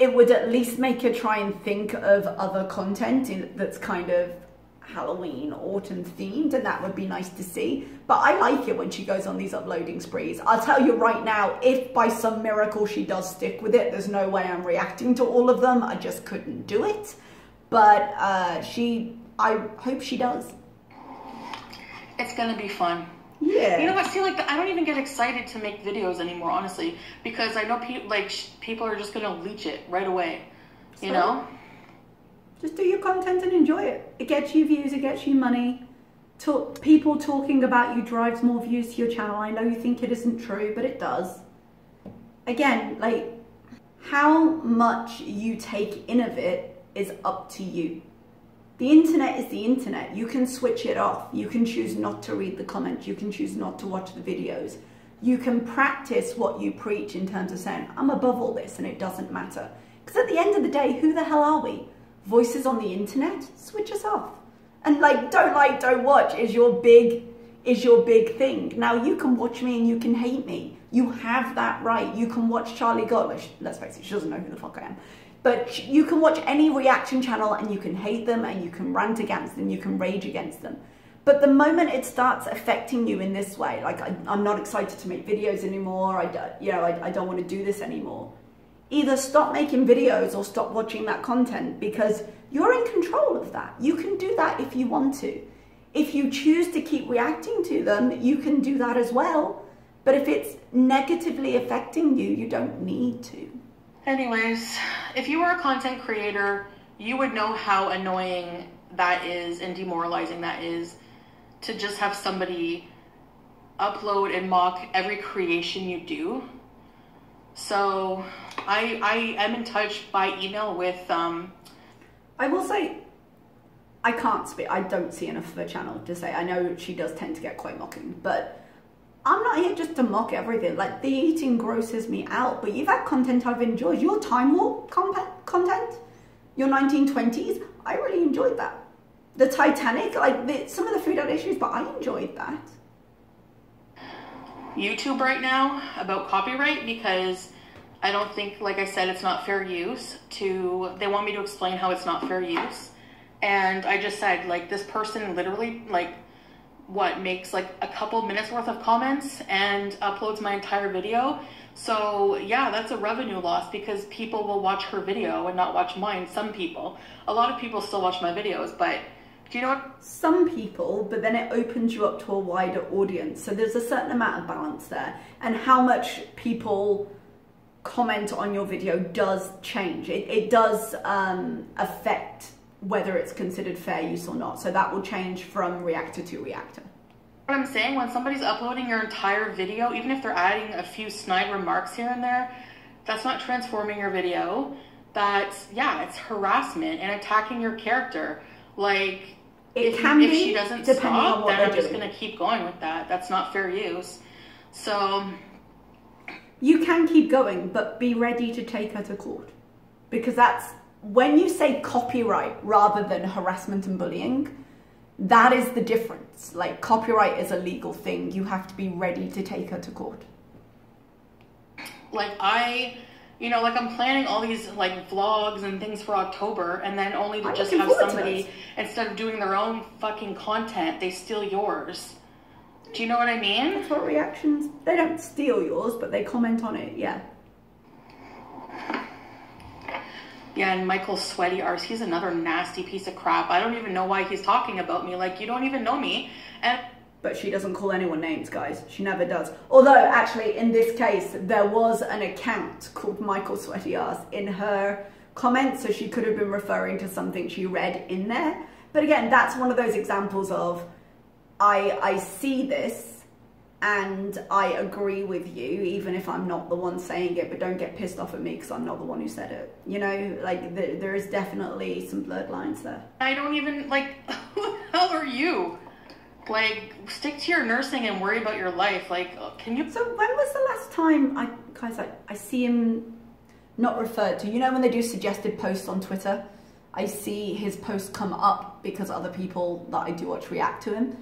it would at least make her try and think of other content in, that's kind of Halloween, autumn themed, and that would be nice to see. But I like it when she goes on these uploading sprees. I'll tell you right now, if by some miracle she does stick with it, there's no way I'm reacting to all of them. I just couldn't do it. But uh, she, I hope she does. It's gonna be fun. Yeah. You know what? See, like I don't even get excited to make videos anymore, honestly, because I know people like sh- people are just gonna leech it right away. You So- know? Just do your content and enjoy it. It gets you views, it gets you money. Talk, people talking about you drives more views to your channel. I know you think it isn't true, but it does. Again, like, how much you take in of it is up to you. The internet is the internet. You can switch it off. You can choose not to read the comments. You can choose not to watch the videos. You can practice what you preach in terms of saying, I'm above all this and it doesn't matter. Because at the end of the day, who the hell are we? Voices on the internet? Switch us off. And like, don't like, don't watch is your big, is your big thing. Now you can watch me and you can hate me. You have that right. You can watch Charlie Gotlish. Let's face it, she doesn't know who the fuck I am. But you can watch any reaction channel and you can hate them and you can rant against them, you can rage against them. But the moment it starts affecting you in this way, like I, I'm not excited to make videos anymore, I, you know, I, I don't want to do this anymore. Either stop making videos or stop watching that content because you're in control of that. You can do that if you want to. If you choose to keep reacting to them, you can do that as well. But if it's negatively affecting you, you don't need to. Anyways, if you were a content creator, you would know how annoying that is and demoralizing that is to just have somebody upload and mock every creation you do. So I I am in touch by email with um I will say, I can't speak. I don't see enough of her channel to say. I know she does tend to get quite mocking, but I'm not here just to mock everything. Like the eating grosses me out, but you've had content I've enjoyed. Your time warp content, your 1920s, I really enjoyed that. The Titanic, like the, some of the food had issues, but I enjoyed that. YouTube right now about copyright because I don't think, like I said, it's not fair use to, they want me to explain how it's not fair use. And I just said, like, this person literally, like, what makes like a couple minutes worth of comments and uploads my entire video. So yeah, that's a revenue loss because people will watch her video and not watch mine. Some people, a lot of people still watch my videos, but do you know what? Some people, but then it opens you up to a wider audience. So there's a certain amount of balance there. And how much people comment on your video does change. It, it does um, affect whether it's considered fair use or not. So that will change from reactor to reactor. What I'm saying, when somebody's uploading your entire video, even if they're adding a few snide remarks here and there, that's not transforming your video. That's, yeah, it's harassment and attacking your character. Like, It if, can if she doesn't stop, then I'm just going to keep going with that. That's not fair use. So, You can keep going, but be ready to take her to court. Because that's when you say copyright rather than harassment and bullying, that is the difference. Like, copyright is a legal thing. You have to be ready to take her to court. like, I, you know, like I'm planning all these like vlogs and things for October, and then only to I'm just have somebody, instead of doing their own fucking content, they steal yours. Do you know what I mean? That's what reactions, they don't steal yours, but they comment on it, yeah. Yeah, and Michael Sweaty Arse, he's another nasty piece of crap. I don't even know why he's talking about me. Like, you don't even know me. And But she doesn't call anyone names, guys. She never does. Although, actually, in this case, there was an account called Michael Sweaty Arse in her comments, so she could have been referring to something she read in there. But again, that's one of those examples of I I see this and I agree with you, even if I'm not the one saying it. But don't get pissed off at me because I'm not the one who said it. You know, like there, there is definitely some blurred lines there. I don't even, like, who the hell are you? Like, stick to your nursing and worry about your life. Like, uh, can you So when was the last time I guys I, I see him not referred to? You know when they do suggested posts on Twitter, I see his posts come up because other people that I do watch react to him.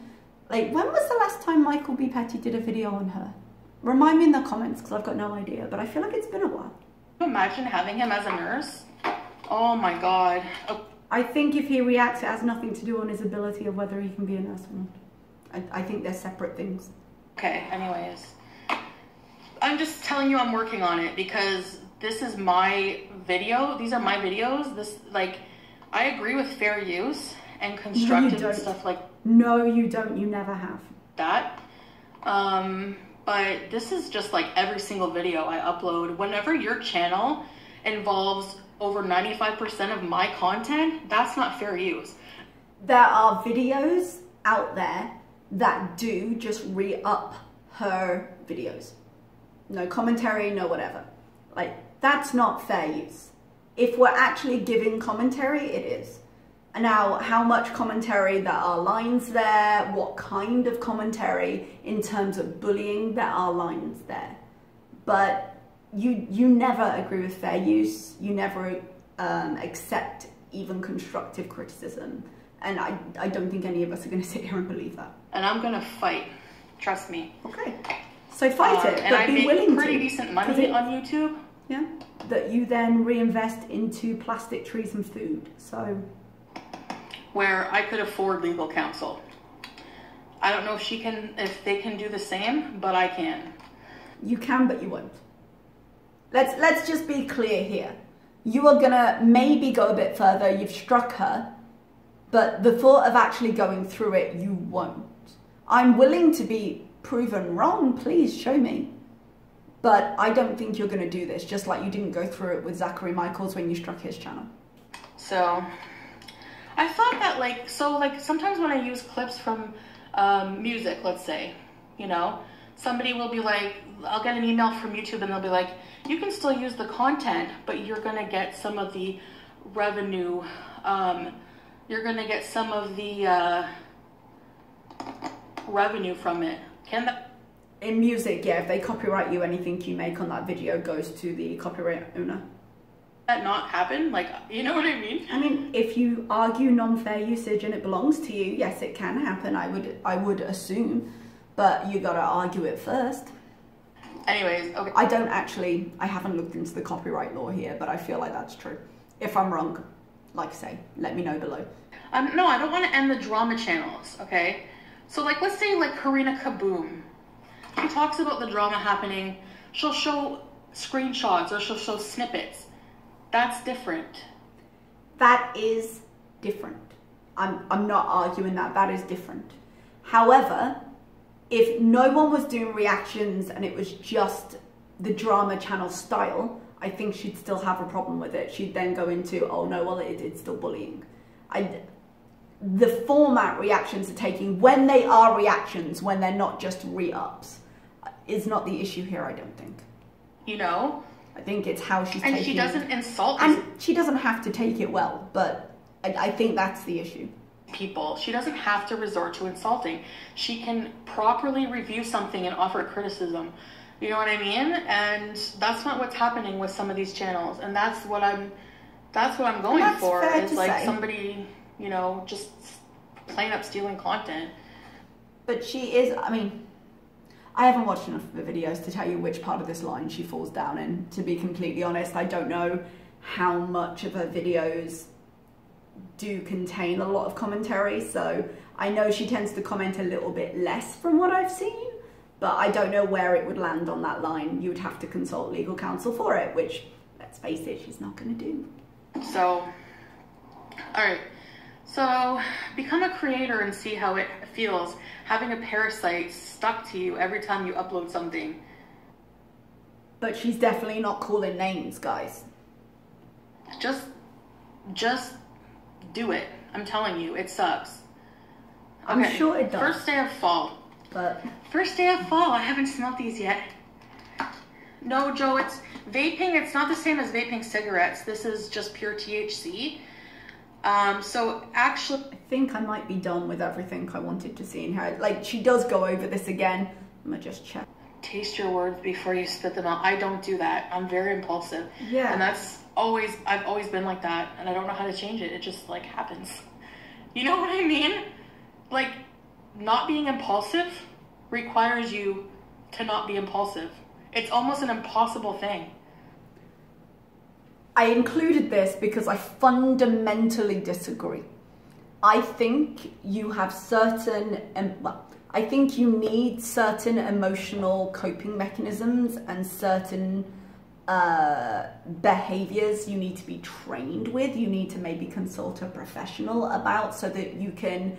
Like when was the last time Michael B. Petty did a video on her? Remind me in the comments because I've got no idea, but I feel like it's been a while. imagine having him as a nurse? Oh my god. Oh, I think if he reacts, it has nothing to do on his ability of whether he can be a nurse or not. I, I think they're separate things. Okay, anyways. I'm just telling you I'm working on it because this is my video. These are my videos. This, like, I agree with fair use and constructive don't. and stuff like No, you don't. You never have. that. Um, but this is just like every single video I upload. Whenever your channel involves over 95% of my content, that's not fair use. there are videos out there that do just re-up her videos. No commentary, no whatever. Like, that's not fair use. If we're actually giving commentary, it is. Now, how much commentary, there are lines there, what kind of commentary in terms of bullying, there are lines there. But you, you never agree with fair use, you never um, accept even constructive criticism. And I, I don't think any of us are going to sit here and believe that. And I'm gonna fight. Trust me. Okay. So fight Um, it, and but I be make willing pretty decent money it- on YouTube. Yeah. That you then reinvest into plastic trees and food. So where I could afford legal counsel. I don't know if she can, if they can do the same, but I can. you can, but you won't. Let's let's just be clear here. You are gonna maybe go a bit further. You've struck her, but the thought of actually going through it, you won't. I'm willing to be proven wrong. Please show me. But I don't think you're going to do this, just like you didn't go through it with Zachary Michaels when you struck his channel. So, I thought that like, so like sometimes when I use clips from um, music, let's say, you know, somebody will be like, I'll get an email from YouTube and they'll be like, you can still use the content, but you're gonna get some of the revenue. Um, you're gonna get some of the uh, revenue from it. Can that? In music, yeah, if they copyright you, anything you make on that video goes to the copyright owner. That not happen? Like, you know what I mean? I mean, if you argue non-fair usage and it belongs to you, yes, it can happen. I would, I would assume, but you gotta argue it first. Anyways, okay. I don't actually, I haven't looked into the copyright law here, but I feel like that's true. If I'm wrong, like I say, let me know below. Um, no, I don't want to end the drama channels, okay? So, like, let's say, like, Karina Kaboom. She talks about the drama happening. She'll show screenshots or she'll show snippets. That's different. That is different. I'm, I'm not arguing that. That is different. However, if no one was doing reactions and it was just the drama channel style, I think she'd still have a problem with it. She'd then go into, oh no, well, it, it's still bullying. I, the format reactions are taking, when they are reactions, when they're not just re-ups, is not the issue here, I don't think. You know? I think it's how she's And taking she doesn't insult And she doesn't have to take it well, but I, I think that's the issue. people. She doesn't have to resort to insulting. She can properly review something and offer criticism. You know what I mean? And that's not what's happening with some of these channels. And that's what I'm that's what I'm going for. Is like say. somebody, you know, just plain up stealing content. But she is, I mean, I haven't watched enough of the videos to tell you which part of this line she falls down in. To be completely honest, I don't know how much of her videos do contain a lot of commentary. So I know she tends to comment a little bit less from what I've seen, but I don't know where it would land on that line. You would have to consult legal counsel for it, which, let's face it, she's not going to do. So alright. So become a creator and see how it feels. Having a parasite stuck to you every time you upload something. But she's definitely not calling names, guys. just just do it. I'm telling you it sucks. I'm sure it does. first day of fall. But first day of fall i haven't smelled these yet. No joe it's vaping. It's not the same as vaping cigarettes. This is just pure thc um so actually I think I might be done with everything I wanted to see in her. Like, she does go over this again. I'm gonna just check. taste your words before you spit them out i don't do that i'm very impulsive Yeah. and that's always i've always been like that and i don't know how to change it it just like happens you know what i mean like not being impulsive requires you to not be impulsive it's almost an impossible thing I included this because I fundamentally disagree. I think you have certain, well, I think you need certain emotional coping mechanisms and certain uh, behaviors you need to be trained with. You need to maybe consult a professional about so that you can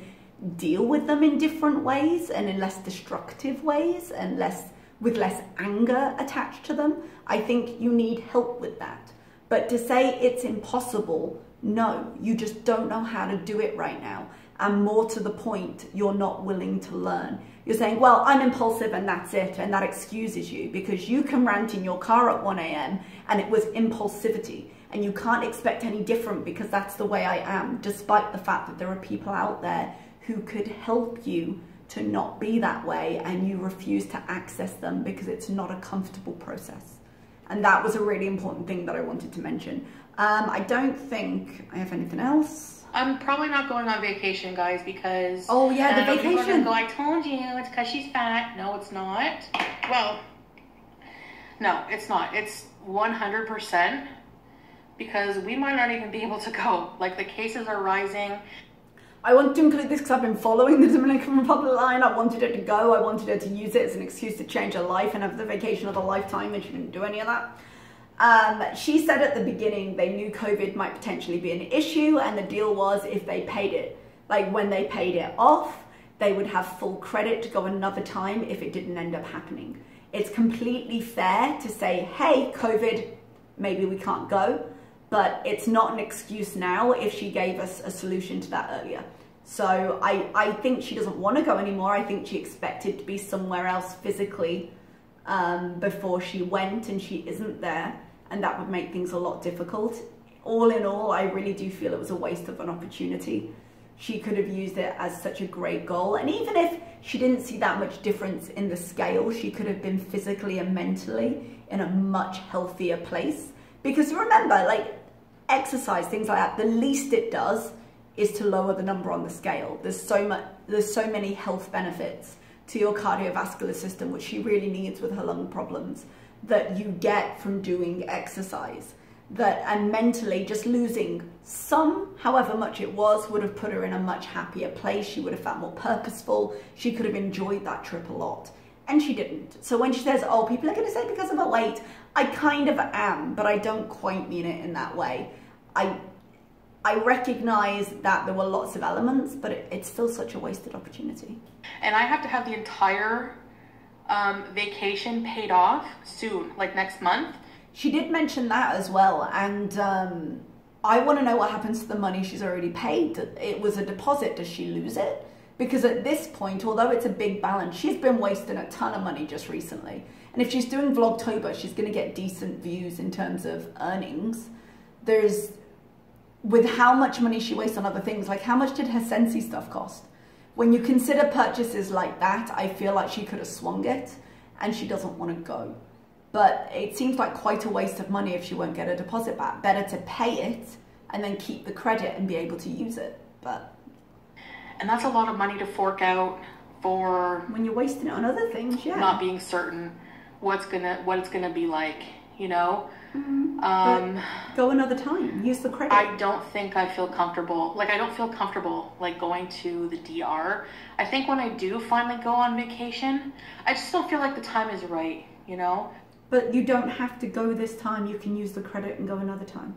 deal with them in different ways and in less destructive ways and less with less anger attached to them. I think you need help with that. But to say it's impossible, no, you just don't know how to do it right now. And more to the point, you're not willing to learn. You're saying, well, I'm impulsive and that's it, and that excuses you because you can rant in your car at 1 a.m. and it was impulsivity. And you can't expect any different because that's the way I am, despite the fact that there are people out there who could help you to not be that way and you refuse to access them because it's not a comfortable process. And that was a really important thing that I wanted to mention. Um, I don't think I have anything else. i'm probably not going on vacation guys because Oh, yeah, the and I know people are vacation. go i told you it's because she's fat no it's not well no it's not it's 100% because we might not even be able to go like the cases are rising I wanted to include this because I've been following the Dominican Republic line. I wanted her to go. I wanted her to use it as an excuse to change her life and have the vacation of a lifetime, and she didn't do any of that. Um, she said at the beginning they knew COVID might potentially be an issue, and the deal was if they paid it, like when they paid it off, they would have full credit to go another time if it didn't end up happening. It's completely fair to say, hey, COVID, maybe we can't go, but it's not an excuse now if she gave us a solution to that earlier. So I, I think she doesn't want to go anymore. I think she expected to be somewhere else physically um, before she went and she isn't there. And that would make things a lot difficult. All in all, I really do feel it was a waste of an opportunity. She could have used it as such a great goal. And even if she didn't see that much difference in the scale, she could have been physically and mentally in a much healthier place. Because remember, like exercise, things like that, the least it does is to lower the number on the scale. There's so much, there's so many health benefits to your cardiovascular system, which she really needs with her lung problems, that you get from doing exercise. that and mentally just losing some, however much it was, would have put her in a much happier place. She would have felt more purposeful. She could have enjoyed that trip a lot. And she didn't. So when she says, oh, people are going to say because of her weight, I kind of am, but I don't quite mean it in that way. I I recognize that there were lots of elements, but it, it's still such a wasted opportunity. And I have to have the entire um, vacation paid off soon, like next month. She did mention that as well, and um, I want to know what happens to the money she's already paid. It was a deposit. Does she lose it? Because at this point, although it's a big balance, she's been wasting a ton of money just recently. And if she's doing Vlogtober, she's going to get decent views in terms of earnings. There's, with how much money she wastes on other things, like how much did her Scentsy stuff cost? When you consider purchases like that, I feel like she could have swung it and she doesn't want to go. But it seems like quite a waste of money if she won't get a deposit back. Better to pay it and then keep the credit and be able to use it. But and that's a lot of money to fork out for when you're wasting it on other things, yeah. Not being certain what's gonna what it's gonna be like, you know. Mm-hmm. Um, go another time. Use the credit. I don't think I feel comfortable. Like I don't feel comfortable like going to the DR. I think when I do finally go on vacation, I just don't feel like the time is right. You know. But you don't have to go this time. You can use the credit and go another time.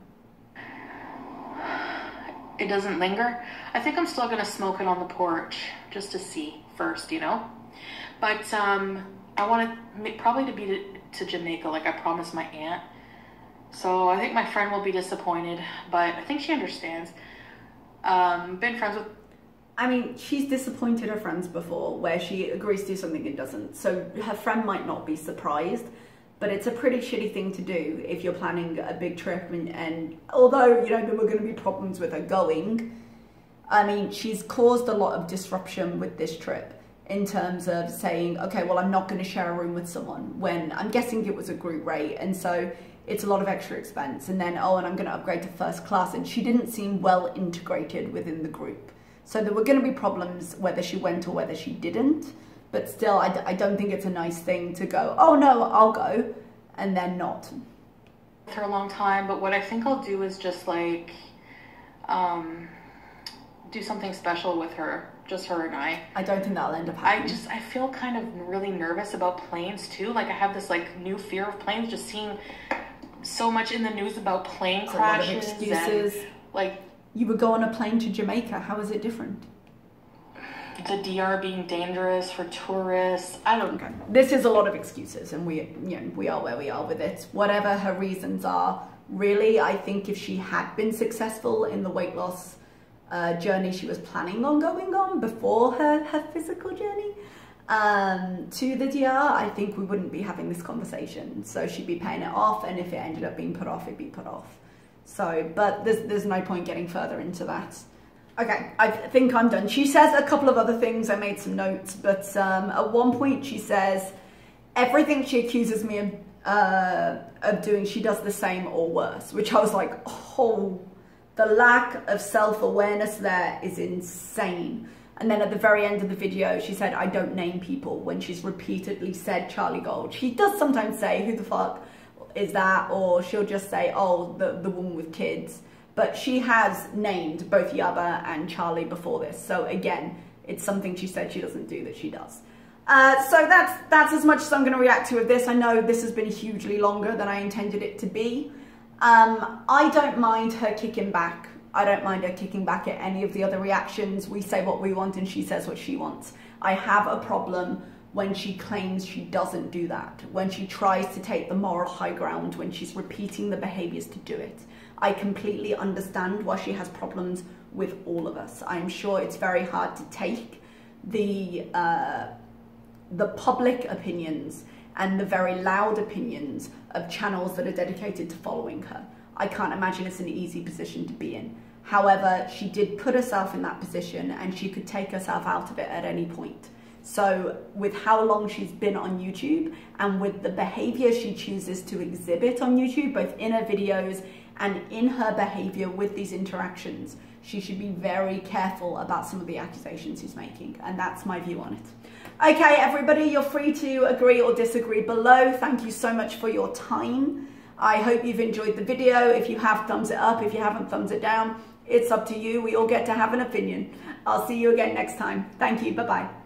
It doesn't linger. I think I'm still gonna smoke it on the porch just to see first, you know. But um, I wanted probably to be to, Jamaica, like I promised my aunt. So I think my friend will be disappointed, but I think she understands. Um, been friends with. I mean, she's disappointed her friends before, where she agrees to do something and doesn't. So her friend might not be surprised, but it's a pretty shitty thing to do if you're planning a big trip. And, and although you know there were going to be problems with her going, I mean, she's caused a lot of disruption with this trip in terms of saying, okay, well, I'm not going to share a room with someone when I'm guessing it was a group rate. And so it's a lot of extra expense. And then, oh, and I'm going to upgrade to first class. And she didn't seem well integrated within the group. So there were going to be problems whether she went or whether she didn't. But still, I, I don't think it's a nice thing to go, oh no, I'll go, and then not. For a long time, but what I think I'll do is just like, um, do something special with her, just her and I. I don't think that'll end up happening. I just I feel kind of really nervous about planes too. Like I have this like new fear of planes. Just seeing so much in the news about plane it's crashes. excuses. And, like you would go on a plane to Jamaica. How is it different? The DR being dangerous for tourists. I don't. Okay. This is a lot of excuses, and we you know we are where we are with it. Whatever her reasons are, really, I think if she had been successful in the weight loss uh, journey she was planning on going on before her, her physical journey um, to the DR, I think we wouldn't be having this conversation. So she'd be paying it off, and if it ended up being put off, it'd be put off. So, but there's, there's no point getting further into that. Okay, I think I'm done. She says a couple of other things, I made some notes, but um, at one point she says, everything she accuses me of, uh, of doing, she does the same or worse, which I was like, oh the lack of self-awareness there is insane. And then at the very end of the video, she said, I don't name people when she's repeatedly said Charlie Gold. She does sometimes say, who the fuck is that? Or she'll just say, oh, the, the woman with kids. But she has named both Yaba and Charlie before this. So again, it's something she said she doesn't do that she does. Uh, so that's, that's as much as I'm going to react to of this. I know this has been hugely longer than I intended it to be. Um, I don't mind her kicking back. I don't mind her kicking back at any of the other reactions. We say what we want and she says what she wants. I have a problem when she claims she doesn't do that, when she tries to take the moral high ground, when she's repeating the behaviors to do it. I completely understand why she has problems with all of us. I'm sure it's very hard to take the, uh, the public opinions and the very loud opinions of channels that are dedicated to following her. I can't imagine it's an easy position to be in. However, she did put herself in that position and she could take herself out of it at any point. So with how long she's been on YouTube and with the behavior she chooses to exhibit on YouTube, both in her videos and in her behavior with these interactions, she should be very careful about some of the accusations she's making. And that's my view on it. Okay, everybody, you're free to agree or disagree below. Thank you so much for your time. I hope you've enjoyed the video. If you have, thumbs it up. If you haven't, thumbs it down. It's up to you. We all get to have an opinion. I'll see you again next time. Thank you. Bye-bye.